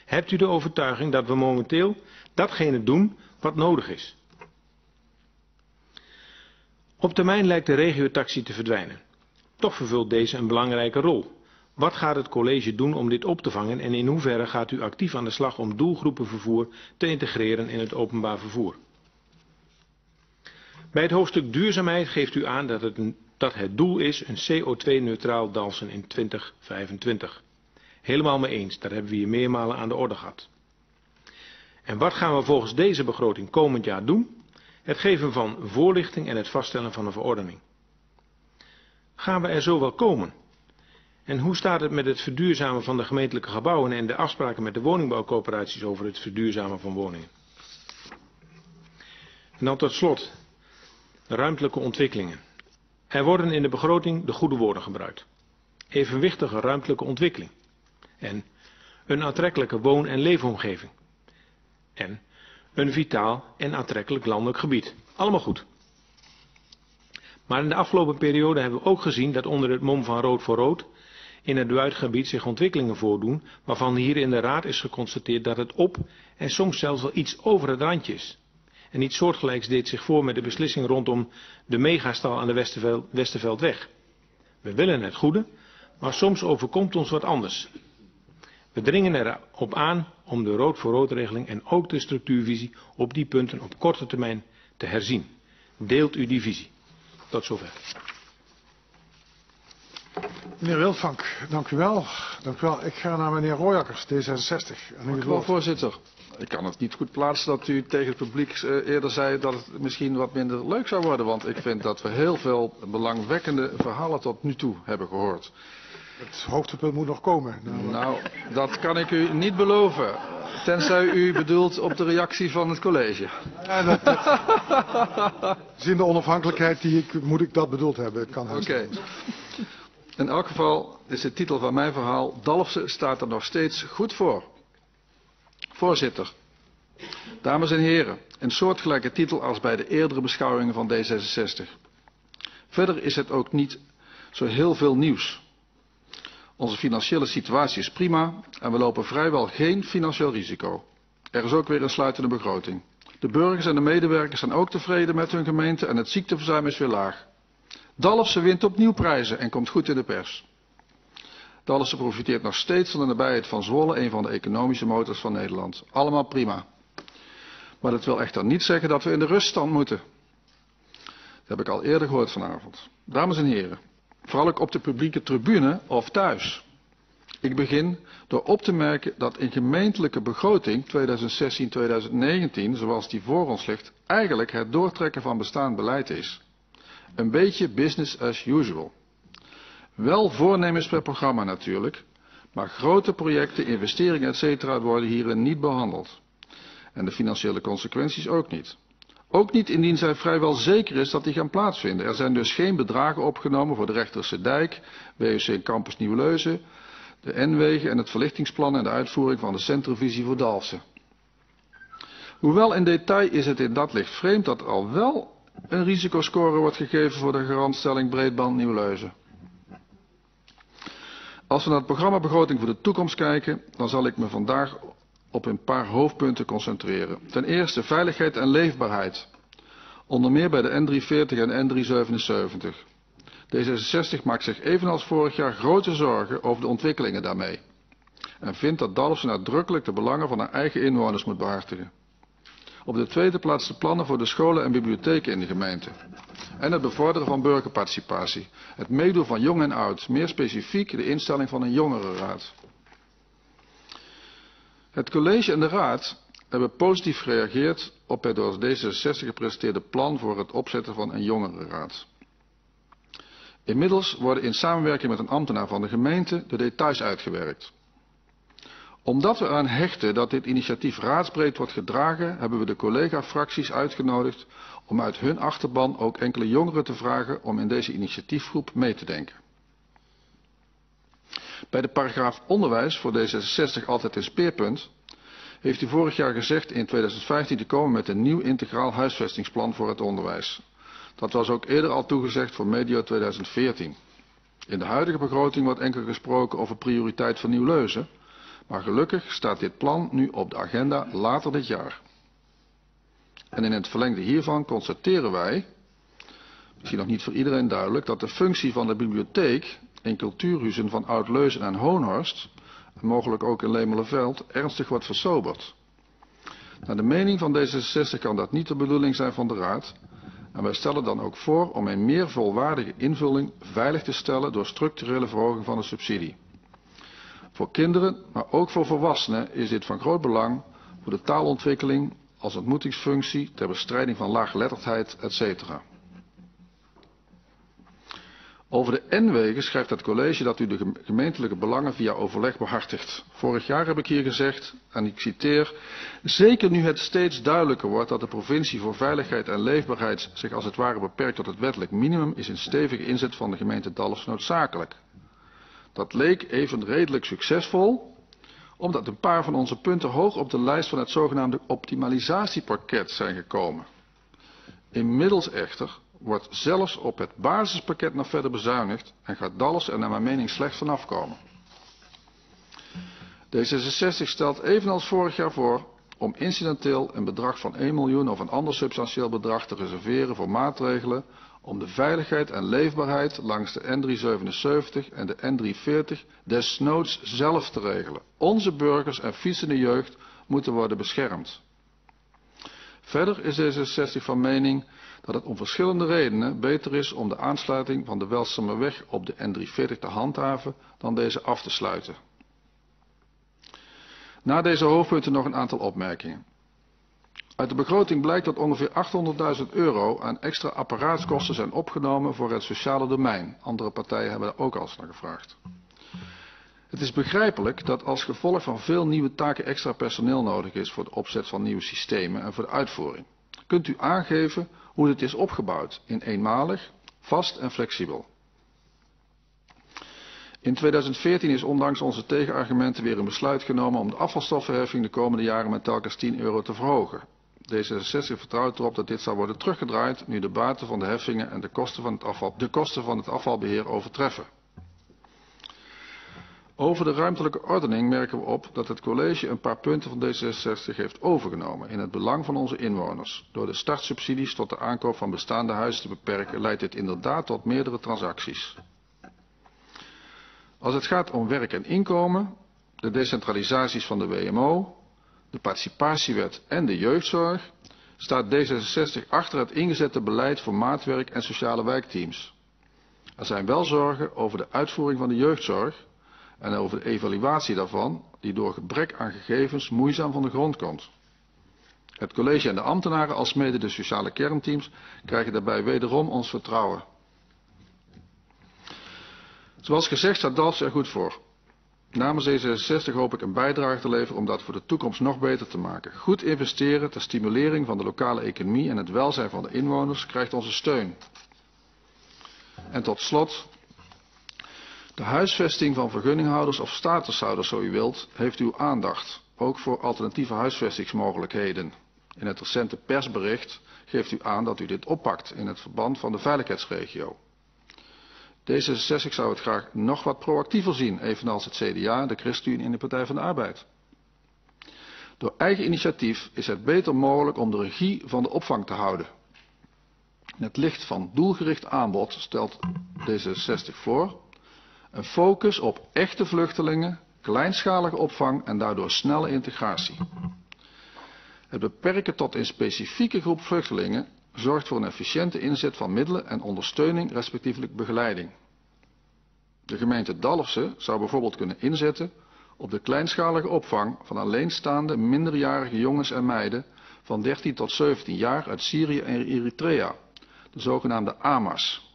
Hebt u de overtuiging dat we momenteel datgene doen wat nodig is? Op termijn lijkt de regiotaxi te verdwijnen. Toch vervult deze een belangrijke rol. Wat gaat het college doen om dit op te vangen en in hoeverre gaat u actief aan de slag om doelgroepenvervoer te integreren in het openbaar vervoer? Bij het hoofdstuk duurzaamheid geeft u aan dat het, een, dat het doel is een CO2-neutraal Dalsen in 2025. Helemaal mee eens, dat hebben we hier meermalen aan de orde gehad. En wat gaan we volgens deze begroting komend jaar doen? Het geven van voorlichting en het vaststellen van een verordening. Gaan we er zo wel komen? En hoe staat het met het verduurzamen van de gemeentelijke gebouwen en de afspraken met de woningbouwcoöperaties over het verduurzamen van woningen? En dan tot slot, ruimtelijke ontwikkelingen. Er worden in de begroting de goede woorden gebruikt. Evenwichtige ruimtelijke ontwikkeling. En een aantrekkelijke woon- en leefomgeving. En een vitaal en aantrekkelijk landelijk gebied. Allemaal goed. Maar in de afgelopen periode hebben we ook gezien dat onder het mom van rood voor rood in het Duitgebied zich ontwikkelingen voordoen waarvan hier in de Raad is geconstateerd dat het op en soms zelfs wel iets over het randje is. En iets soortgelijks deed zich voor met de beslissing rondom de megastal aan de Westerveld, Westerveldweg. We willen het goede, maar soms overkomt ons wat anders. We dringen erop aan om de rood voor rood regeling en ook de structuurvisie op die punten op korte termijn te herzien. Deelt u die visie? Tot zover. Meneer Wildvank, dank u wel. Dank u wel. Ik ga naar meneer Royakkers, D66. En u Dank u wel, voorzitter. Ik kan het niet goed plaatsen dat u tegen het publiek eh, eerder zei dat het misschien wat minder leuk zou worden. Want ik vind dat we heel veel belangwekkende verhalen tot nu toe hebben gehoord. Het hoogtepunt moet nog komen. Namelijk. Nou, dat kan ik u niet beloven. Tenzij u bedoelt op de reactie van het college. Ja, dat, dat, [LAUGHS] gezien de onafhankelijkheid die ik, moet ik dat bedoeld hebben. Oké. Okay. In elk geval is de titel van mijn verhaal, Dalfsen staat er nog steeds goed voor. Voorzitter, dames en heren, een soortgelijke titel als bij de eerdere beschouwingen van D66. Verder is het ook niet zo heel veel nieuws. Onze financiële situatie is prima en we lopen vrijwel geen financieel risico. Er is ook weer een sluitende begroting. De burgers en de medewerkers zijn ook tevreden met hun gemeente en het ziekteverzuim is weer laag. Dalfsen wint opnieuw prijzen en komt goed in de pers. Dalfsen profiteert nog steeds van de nabijheid van Zwolle, een van de economische motors van Nederland. Allemaal prima. Maar dat wil echter niet zeggen dat we in de ruststand moeten. Dat heb ik al eerder gehoord vanavond. Dames en heren, vooral ook op de publieke tribune of thuis. Ik begin door op te merken dat in gemeentelijke begroting 2016-2019, zoals die voor ons ligt, eigenlijk het doortrekken van bestaand beleid is. Een beetje business as usual. Wel voornemens per programma natuurlijk, maar grote projecten, investeringen etc. worden hierin niet behandeld. En de financiële consequenties ook niet. Ook niet indien zij vrijwel zeker is dat die gaan plaatsvinden. Er zijn dus geen bedragen opgenomen voor de Rechterse Dijk, WUC Campus Nieuwleuzen, de N-wegen en het verlichtingsplan en de uitvoering van de centrovisie voor Dalfsen. Hoewel in detail is het in dat licht vreemd dat er al wel een risicoscore wordt gegeven voor de garantstelling breedband Nieuwleuzen. Als we naar het programma begroting voor de toekomst kijken, dan zal ik me vandaag op een paar hoofdpunten concentreren. Ten eerste veiligheid en leefbaarheid. Onder meer bij de N340 en N377. D66 maakt zich evenals vorig jaar grote zorgen over de ontwikkelingen daarmee. En vindt dat Dalfsen uitdrukkelijk de belangen van haar eigen inwoners moet behartigen. Op de tweede plaats de plannen voor de scholen en bibliotheken in de gemeente. En het bevorderen van burgerparticipatie. Het meedoen van jong en oud. Meer specifiek de instelling van een jongerenraad. Het college en de raad hebben positief gereageerd op het door D66 gepresenteerde plan voor het opzetten van een jongerenraad. Inmiddels worden in samenwerking met een ambtenaar van de gemeente de details uitgewerkt. Omdat we eraan hechten dat dit initiatief raadsbreed wordt gedragen, hebben we de collega-fracties uitgenodigd om uit hun achterban ook enkele jongeren te vragen om in deze initiatiefgroep mee te denken. Bij de paragraaf onderwijs voor D66 altijd een speerpunt heeft u vorig jaar gezegd in 2015 te komen met een nieuw integraal huisvestingsplan voor het onderwijs. Dat was ook eerder al toegezegd voor medio 2014. In de huidige begroting wordt enkel gesproken over prioriteit van Nieuw-Leuzen, maar gelukkig staat dit plan nu op de agenda later dit jaar. En in het verlengde hiervan constateren wij, misschien nog niet voor iedereen duidelijk, dat de functie van de bibliotheek in cultuurhuizen van Oud-Leuzen en Hoonhorst, en mogelijk ook in Lemelenveld, ernstig wordt versoberd. Naar de mening van D66 kan dat niet de bedoeling zijn van de Raad, en wij stellen dan ook voor om een meer volwaardige invulling veilig te stellen door structurele verhoging van de subsidie. Voor kinderen, maar ook voor volwassenen is dit van groot belang voor de taalontwikkeling als ontmoetingsfunctie ter bestrijding van laaggeletterdheid, etc. Over de N-wegen schrijft het college dat u de gemeentelijke belangen via overleg behartigt. Vorig jaar heb ik hier gezegd, en ik citeer, zeker nu het steeds duidelijker wordt dat de provincie voor veiligheid en leefbaarheid zich als het ware beperkt tot het wettelijk minimum, is een stevige inzet van de gemeente Dalfs noodzakelijk. Dat leek even redelijk succesvol, omdat een paar van onze punten hoog op de lijst van het zogenaamde optimalisatiepakket zijn gekomen. Inmiddels echter wordt zelfs op het basispakket nog verder bezuinigd en gaat Dallas er naar mijn mening slecht vanaf komen. D66 stelt evenals vorig jaar voor om incidenteel een bedrag van 1 miljoen of een ander substantieel bedrag te reserveren voor maatregelen om de veiligheid en leefbaarheid langs de N377 en de N340 desnoods zelf te regelen. Onze burgers en fietsende jeugd moeten worden beschermd. Verder is D66 van mening dat het om verschillende redenen beter is om de aansluiting van de Welsamerweg op de N340 te handhaven dan deze af te sluiten. Na deze hoofdpunten nog een aantal opmerkingen. Uit de begroting blijkt dat ongeveer 800.000 euro aan extra apparaatskosten zijn opgenomen voor het sociale domein. Andere partijen hebben daar ook al naar gevraagd. Het is begrijpelijk dat als gevolg van veel nieuwe taken extra personeel nodig is voor de opzet van nieuwe systemen en voor de uitvoering. Kunt u aangeven hoe dit is opgebouwd in eenmalig, vast en flexibel? In 2014 is ondanks onze tegenargumenten weer een besluit genomen om de afvalstoffenheffing de komende jaren met telkens 10 euro te verhogen. D66 vertrouwt erop dat dit zal worden teruggedraaid nu de baten van de heffingen en de kosten van het, afval, de kosten van het afvalbeheer overtreffen. Over de ruimtelijke ordening merken we op dat het college een paar punten van D66 heeft overgenomen in het belang van onze inwoners. Door de startsubsidies tot de aankoop van bestaande huizen te beperken leidt dit inderdaad tot meerdere transacties. Als het gaat om werk en inkomen, de decentralisaties van de WMO, de participatiewet en de jeugdzorg, staat D66 achter het ingezette beleid voor maatwerk en sociale wijkteams. Er zijn wel zorgen over de uitvoering van de jeugdzorg en over de evaluatie daarvan, die door gebrek aan gegevens moeizaam van de grond komt. Het college en de ambtenaren, alsmede de sociale kernteams, krijgen daarbij wederom ons vertrouwen. Zoals gezegd staat DALS er goed voor. Namens D66 hoop ik een bijdrage te leveren om dat voor de toekomst nog beter te maken. Goed investeren ter stimulering van de lokale economie en het welzijn van de inwoners krijgt onze steun. En tot slot, de huisvesting van vergunninghouders of statushouders, zo u wilt, heeft uw aandacht. Ook voor alternatieve huisvestingsmogelijkheden. In het recente persbericht geeft u aan dat u dit oppakt in het verband van de veiligheidsregio. D66 zou het graag nog wat proactiever zien, evenals het CDA, de ChristenUnie en de Partij van de Arbeid. Door eigen initiatief is het beter mogelijk om de regie van de opvang te houden. In het licht van doelgericht aanbod stelt D66 voor een focus op echte vluchtelingen, kleinschalige opvang en daardoor snelle integratie. Het beperken tot een specifieke groep vluchtelingen zorgt voor een efficiënte inzet van middelen en ondersteuning respectievelijk begeleiding. De gemeente Dalfsen zou bijvoorbeeld kunnen inzetten op de kleinschalige opvang van alleenstaande minderjarige jongens en meiden van 13 tot 17 jaar uit Syrië en Eritrea, de zogenaamde AMA's.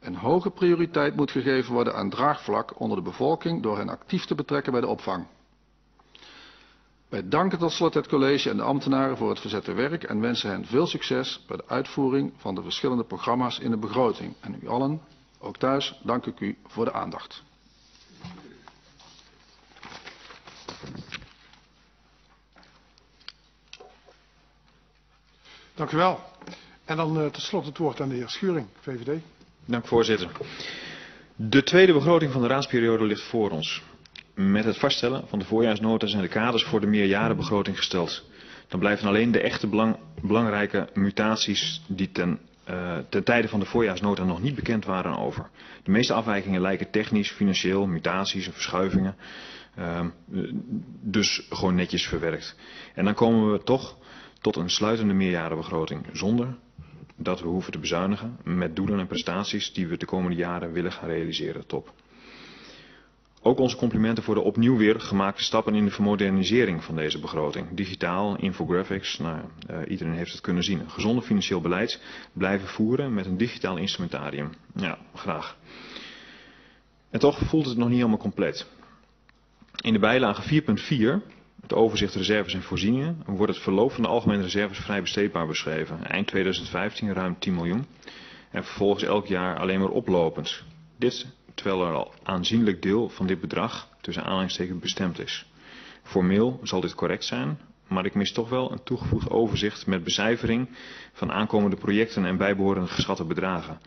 Een hoge prioriteit moet gegeven worden aan draagvlak onder de bevolking door hen actief te betrekken bij de opvang. Wij danken tot slot het college en de ambtenaren voor het verzette werk en wensen hen veel succes bij de uitvoering van de verschillende programma's in de begroting. En u allen, ook thuis, dank ik u voor de aandacht. Dank u wel. En dan uh, tenslotte het woord aan de heer Schuring, VVD. Dank voorzitter. De tweede begroting van de raadsperiode ligt voor ons. Met het vaststellen van de voorjaarsnota zijn de kaders voor de meerjarenbegroting gesteld. Dan blijven alleen de echte belang, belangrijke mutaties die ten, uh, ten tijde van de voorjaarsnota nog niet bekend waren over. De meeste afwijkingen lijken technisch, financieel, mutaties en verschuivingen. Uh, dus gewoon netjes verwerkt. En dan komen we toch tot een sluitende meerjarenbegroting zonder dat we hoeven te bezuinigen met doelen en prestaties die we de komende jaren willen gaan realiseren. Top. Ook onze complimenten voor de opnieuw weer gemaakte stappen in de vermodernisering van deze begroting. Digitaal, infographics, nou, uh, iedereen heeft het kunnen zien. Gezonde financieel beleid blijven voeren met een digitaal instrumentarium. Ja, graag. En toch voelt het nog niet helemaal compleet. In de bijlage 4.4 het overzicht reserves en voorzieningen wordt het verloop van de algemene reserves vrij besteedbaar beschreven. Eind 2015 ruim 10 miljoen en vervolgens elk jaar alleen maar oplopend. Dit terwijl er al aanzienlijk deel van dit bedrag tussen aanhalingstekens bestemd is. Formeel zal dit correct zijn, maar ik mis toch wel een toegevoegd overzicht met becijfering van aankomende projecten en bijbehorende geschatte bedragen.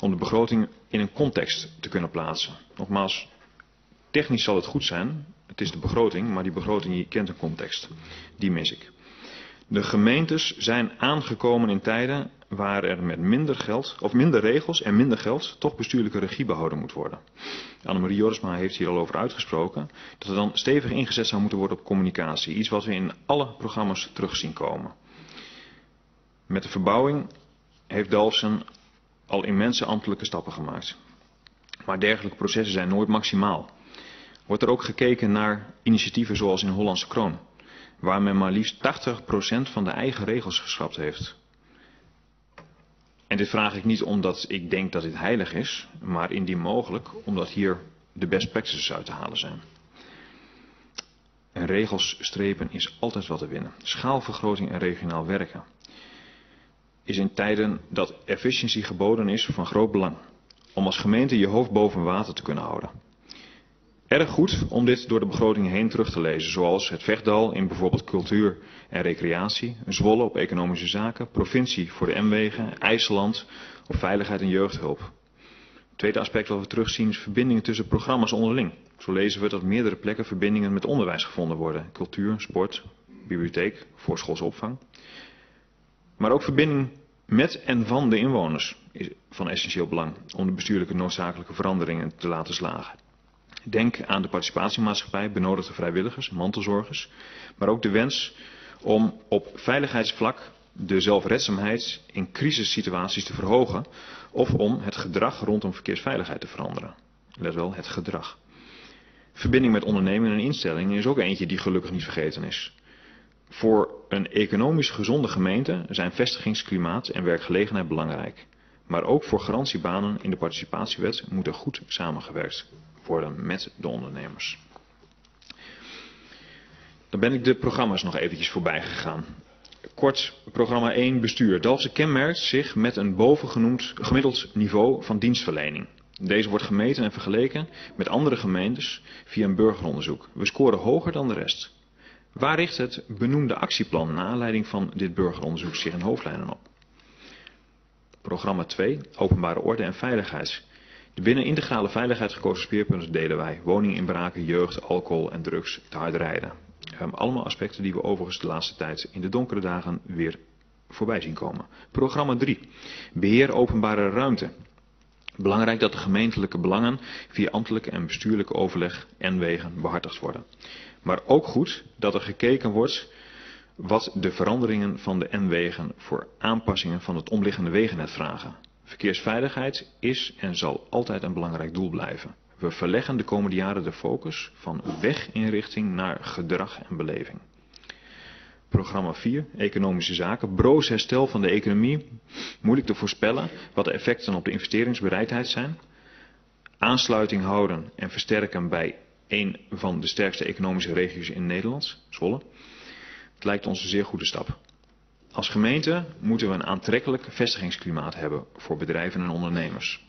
Om de begroting in een context te kunnen plaatsen. Nogmaals, technisch zal het goed zijn, het is de begroting, maar die begroting kent een context. Die mis ik. De gemeentes zijn aangekomen in tijden waar er met minder geld, of minder regels en minder geld, toch bestuurlijke regie behouden moet worden. Annemarie Jorisma heeft hier al over uitgesproken, dat er dan stevig ingezet zou moeten worden op communicatie. Iets wat we in alle programma's terug zien komen. Met de verbouwing heeft Dalfsen al immense ambtelijke stappen gemaakt. Maar dergelijke processen zijn nooit maximaal. Wordt er ook gekeken naar initiatieven zoals in Hollandse Kroon, waar men maar liefst 80% van de eigen regels geschrapt heeft. En dit vraag ik niet omdat ik denk dat dit heilig is, maar indien mogelijk omdat hier de best practices uit te halen zijn. En regels strepen is altijd wat te winnen. Schaalvergroting en regionaal werken is in tijden dat efficiëntie geboden is van groot belang. Om als gemeente je hoofd boven water te kunnen houden. Erg goed om dit door de begroting heen terug te lezen, zoals het Vechtdal in bijvoorbeeld cultuur en recreatie, Zwolle op economische zaken, provincie voor de M-wegen, IJsland op veiligheid en jeugdhulp. Het tweede aspect dat we terugzien is verbindingen tussen programma's onderling. Zo lezen we dat meerdere plekken verbindingen met onderwijs gevonden worden. Cultuur, sport, bibliotheek, voorschoolse opvang. Maar ook verbinding met en van de inwoners is van essentieel belang om de bestuurlijke noodzakelijke veranderingen te laten slagen. Denk aan de participatiemaatschappij, benodigde vrijwilligers, mantelzorgers, maar ook de wens om op veiligheidsvlak de zelfredzaamheid in crisissituaties te verhogen of om het gedrag rondom verkeersveiligheid te veranderen. Let wel, het gedrag. Verbinding met ondernemingen en instellingen is ook eentje die gelukkig niet vergeten is. Voor een economisch gezonde gemeente zijn vestigingsklimaat en werkgelegenheid belangrijk. Maar ook voor garantiebanen in de participatiewet moet er goed samengewerkt worden met de ondernemers. Dan ben ik de programma's nog eventjes voorbij gegaan. Kort, programma 1 bestuur. Dalfsen kenmerkt zich met een bovengenoemd gemiddeld niveau van dienstverlening. Deze wordt gemeten en vergeleken met andere gemeentes via een burgeronderzoek. We scoren hoger dan de rest. Waar richt het benoemde actieplan naar aanleiding van dit burgeronderzoek zich in hoofdlijnen op? Programma 2, openbare orde en veiligheid. De binnen integrale veiligheid gekozen speerpunten delen wij. Woninginbraken, jeugd, alcohol en drugs, te hard rijden. Um, allemaal aspecten die we overigens de laatste tijd in de donkere dagen weer voorbij zien komen. Programma 3. Beheer openbare ruimte. Belangrijk dat de gemeentelijke belangen via ambtelijke en bestuurlijke overleg en wegen behartigd worden. Maar ook goed dat er gekeken wordt wat de veranderingen van de N-wegen voor aanpassingen van het omliggende wegennet vragen. Verkeersveiligheid is en zal altijd een belangrijk doel blijven. We verleggen de komende jaren de focus van weginrichting naar gedrag en beleving. Programma 4, economische zaken. Broos herstel van de economie. Moeilijk te voorspellen wat de effecten op de investeringsbereidheid zijn. Aansluiting houden en versterken bij een van de sterkste economische regio's in Nederland, Zwolle. Het lijkt ons een zeer goede stap. Als gemeente moeten we een aantrekkelijk vestigingsklimaat hebben voor bedrijven en ondernemers.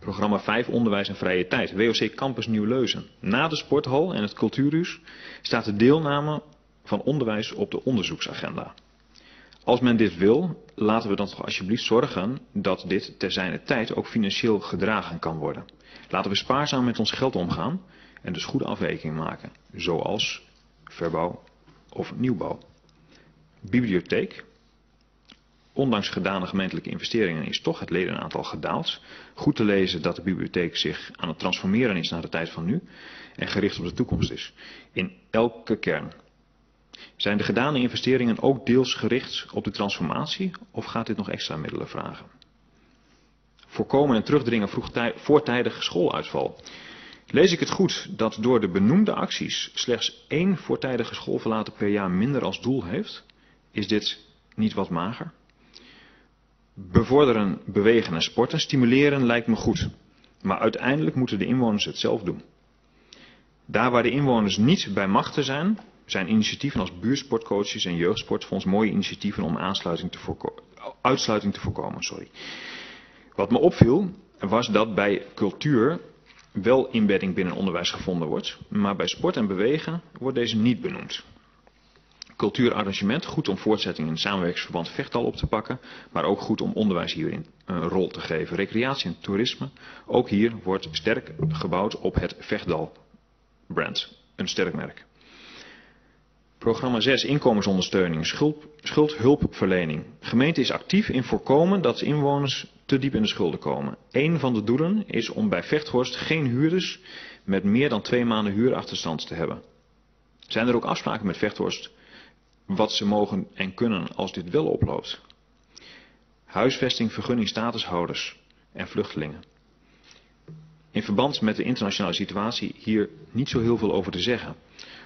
Programma 5 Onderwijs en Vrije Tijd. WOC Campus Nieuw-Leuzen. Na de sporthal en het cultuurhuis staat de deelname van onderwijs op de onderzoeksagenda. Als men dit wil, laten we dan toch alsjeblieft zorgen dat dit ter zijne tijd ook financieel gedragen kan worden. Laten we spaarzaam met ons geld omgaan en dus goede afwegingen maken, zoals verbouw of nieuwbouw. Bibliotheek. Ondanks gedane gemeentelijke investeringen is toch het ledenaantal gedaald. Goed te lezen dat de bibliotheek zich aan het transformeren is naar de tijd van nu en gericht op de toekomst is. In elke kern. Zijn de gedane investeringen ook deels gericht op de transformatie of gaat dit nog extra middelen vragen? Voorkomen en terugdringen voortijdig schooluitval. Lees ik het goed dat door de benoemde acties slechts één voortijdige schoolverlaten per jaar minder als doel heeft? Is dit niet wat mager? Bevorderen, bewegen en sporten, stimuleren lijkt me goed. Maar uiteindelijk moeten de inwoners het zelf doen. Daar waar de inwoners niet bij machten zijn, zijn initiatieven als buurtsportcoaches en jeugdsportfonds mooie initiatieven om aansluiting te uitsluiting te voorkomen. Sorry. Wat me opviel was dat bij cultuur wel inbedding binnen onderwijs gevonden wordt, maar bij sport en bewegen wordt deze niet benoemd. Cultuurarrangement, goed om voortzetting in samenwerkingsverband vechtal op te pakken, maar ook goed om onderwijs hierin een rol te geven. Recreatie en toerisme, ook hier wordt sterk gebouwd op het Vechtdal brand, een sterk merk. Programma 6, inkomensondersteuning, schuld, schuldhulpverlening. Gemeente is actief in voorkomen dat inwoners te diep in de schulden komen. Een van de doelen is om bij Vechthorst geen huurders met meer dan twee maanden huurachterstand te hebben. Zijn er ook afspraken met Vechthorst wat ze mogen en kunnen als dit wel oploopt? Huisvesting, vergunning, statushouders en vluchtelingen. In verband met de internationale situatie hier niet zo heel veel over te zeggen.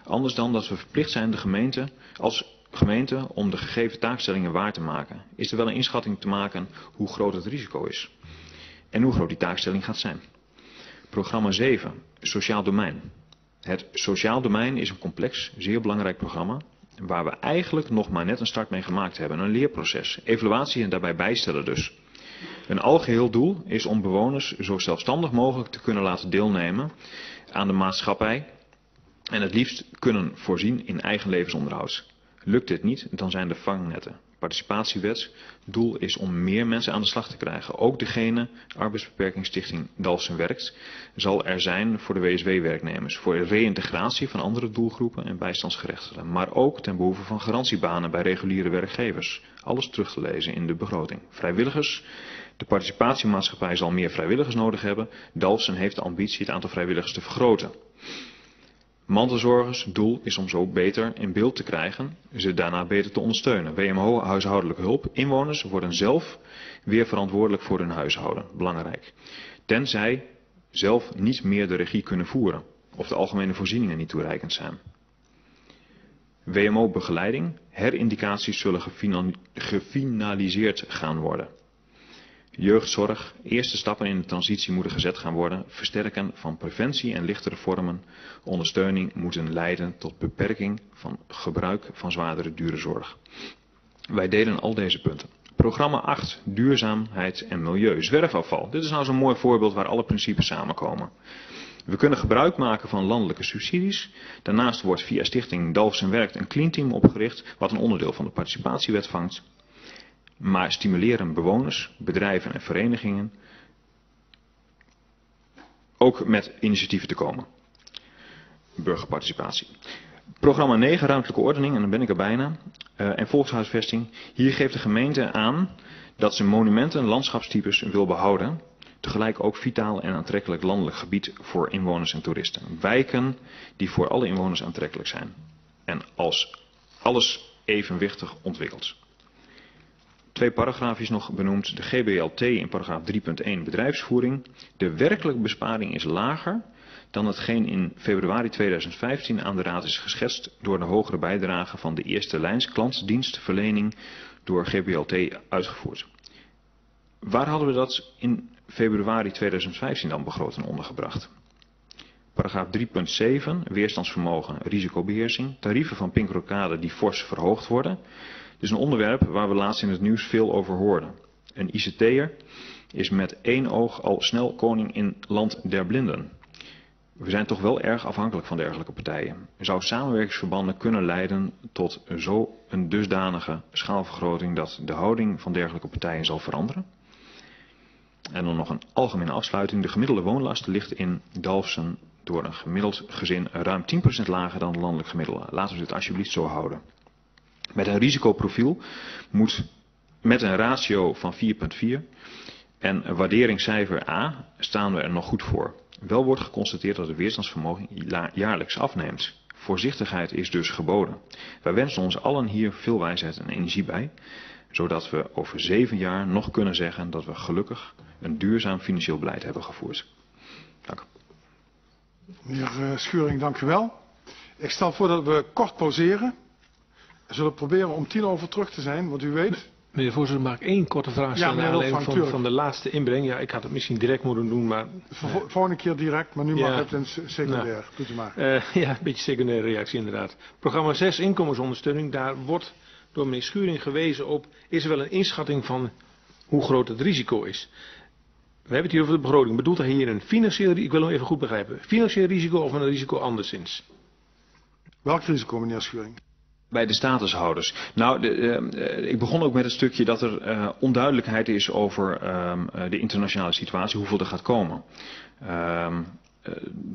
Anders dan dat we verplicht zijn de gemeente, als gemeente om de gegeven taakstellingen waar te maken. Is er wel een inschatting te maken hoe groot het risico is. En hoe groot die taakstelling gaat zijn. Programma 7, Sociaal Domein. Het Sociaal Domein is een complex, zeer belangrijk programma waar we eigenlijk nog maar net een start mee gemaakt hebben. Een leerproces, evaluatie en daarbij bijstellen dus. Een algeheel doel is om bewoners zo zelfstandig mogelijk te kunnen laten deelnemen aan de maatschappij en het liefst kunnen voorzien in eigen levensonderhoud. Lukt dit niet, dan zijn de vangnetten. Participatiewet, doel is om meer mensen aan de slag te krijgen. Ook degene, arbeidsbeperkingsstichting Dalsen werkt, zal er zijn voor de WSW-werknemers. Voor reïntegratie van andere doelgroepen en bijstandsgerechtigden. Maar ook ten behoeve van garantiebanen bij reguliere werkgevers. Alles terug te lezen in de begroting. Vrijwilligers, de participatiemaatschappij zal meer vrijwilligers nodig hebben. Dalsen heeft de ambitie het aantal vrijwilligers te vergroten. Mantelzorgers doel is om zo beter in beeld te krijgen, ze daarna beter te ondersteunen. WMO, huishoudelijke hulp. Inwoners worden zelf weer verantwoordelijk voor hun huishouden. Belangrijk. Tenzij zelf niet meer de regie kunnen voeren. of de algemene voorzieningen niet toereikend zijn. WMO-begeleiding, herindicaties zullen gefinaliseerd gaan worden. Jeugdzorg, eerste stappen in de transitie moeten gezet gaan worden. Versterken van preventie en lichtere vormen. Ondersteuning moeten leiden tot beperking van gebruik van zwaardere dure zorg. Wij delen al deze punten. Programma 8, duurzaamheid en milieu, zwerfafval. Dit is nou zo'n mooi voorbeeld waar alle principes samenkomen. We kunnen gebruik maken van landelijke subsidies. Daarnaast wordt via stichting Dalfsen Werkt een cleanteam opgericht, wat een onderdeel van de participatiewet vangt. Maar stimuleren bewoners, bedrijven en verenigingen ook met initiatieven te komen. Burgerparticipatie. Programma 9, ruimtelijke ordening, en dan ben ik er bijna, uh, en volkshuisvesting. Hier geeft de gemeente aan dat ze monumenten en landschapstypes wil behouden. Tegelijk ook vitaal en aantrekkelijk landelijk gebied voor inwoners en toeristen. Wijken die voor alle inwoners aantrekkelijk zijn. En als alles evenwichtig ontwikkeld. Twee paragraafjes nog benoemd. De GBLT in paragraaf 3.1 bedrijfsvoering. De werkelijke besparing is lager dan hetgeen in februari 2015 aan de Raad is geschetst door de hogere bijdrage van de eerste lijns klantdienstverlening door GBLT uitgevoerd. Waar hadden we dat in februari 2015 dan begroot en ondergebracht? Paragraaf 3.7, weerstandsvermogen, risicobeheersing, tarieven van pinkrokade die fors verhoogd worden. Dit is een onderwerp waar we laatst in het nieuws veel over hoorden. Een ICT'er is met één oog al snel koning in land der blinden. We zijn toch wel erg afhankelijk van dergelijke partijen. Zou samenwerkingsverbanden kunnen leiden tot zo een dusdanige schaalvergroting dat de houding van dergelijke partijen zal veranderen? En dan nog een algemene afsluiting. De gemiddelde woonlast ligt in Dalfsen door een gemiddeld gezin ruim 10% lager dan landelijk gemiddelde. Laten we dit alsjeblieft zo houden. Met een risicoprofiel moet met een ratio van 4,4 en waarderingscijfer A staan we er nog goed voor. Wel wordt geconstateerd dat het weerstandsvermogen jaarlijks afneemt. Voorzichtigheid is dus geboden. Wij wensen ons allen hier veel wijsheid en energie bij, zodat we over zeven jaar nog kunnen zeggen dat we gelukkig een duurzaam financieel beleid hebben gevoerd. Dank. Meneer eh, Schuring, dank u wel. Ik stel voor dat we kort pauzeren. We zullen proberen om tien over terug te zijn, want u weet, Meneer de voorzitter, mag ik één korte vraag stellen ja, naar aanleiding van, van, de laatste inbreng? Ja, ik had het misschien direct moeten doen, maar... Vol, volgende keer direct, maar nu ja, mag het een secundair. Nou, Doet u maar. Uh, [LAUGHS] ja, een beetje secundaire reactie inderdaad. Programma 6, inkomensondersteuning, daar wordt door meneer Schuring gewezen op... is er wel een inschatting van hoe groot het risico is. We hebben het hier over de begroting. Bedoelt hij hier een financieel Ik wil hem even goed begrijpen. Financieel risico of een risico anderszins? Welk risico, meneer Schuring? Bij de statushouders. Nou, de, uh, ik begon ook met het stukje dat er uh, onduidelijkheid is over uh, de internationale situatie, hoeveel er gaat komen. Ehm,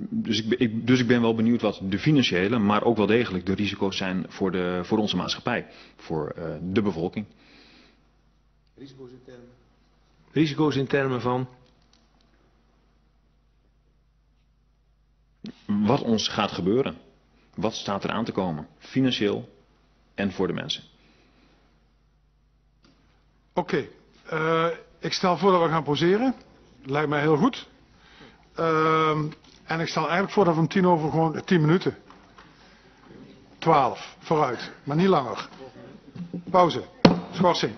dus, ik, ik, dus ik ben wel benieuwd wat de financiële, maar ook wel degelijk de risico's zijn voor, de, voor onze maatschappij, voor de bevolking. Risico's in termen? Risico's in termen van? Wat ons gaat gebeuren. Wat staat er aan te komen? Financieel, en voor de mensen. Oké, uh, ik stel voor dat we gaan poseren. Lijkt mij heel goed. Uh, en ik stel eigenlijk voor dat we om tien over gewoon tien minuten. Twaalf, vooruit, maar niet langer. Pauze, schorsing.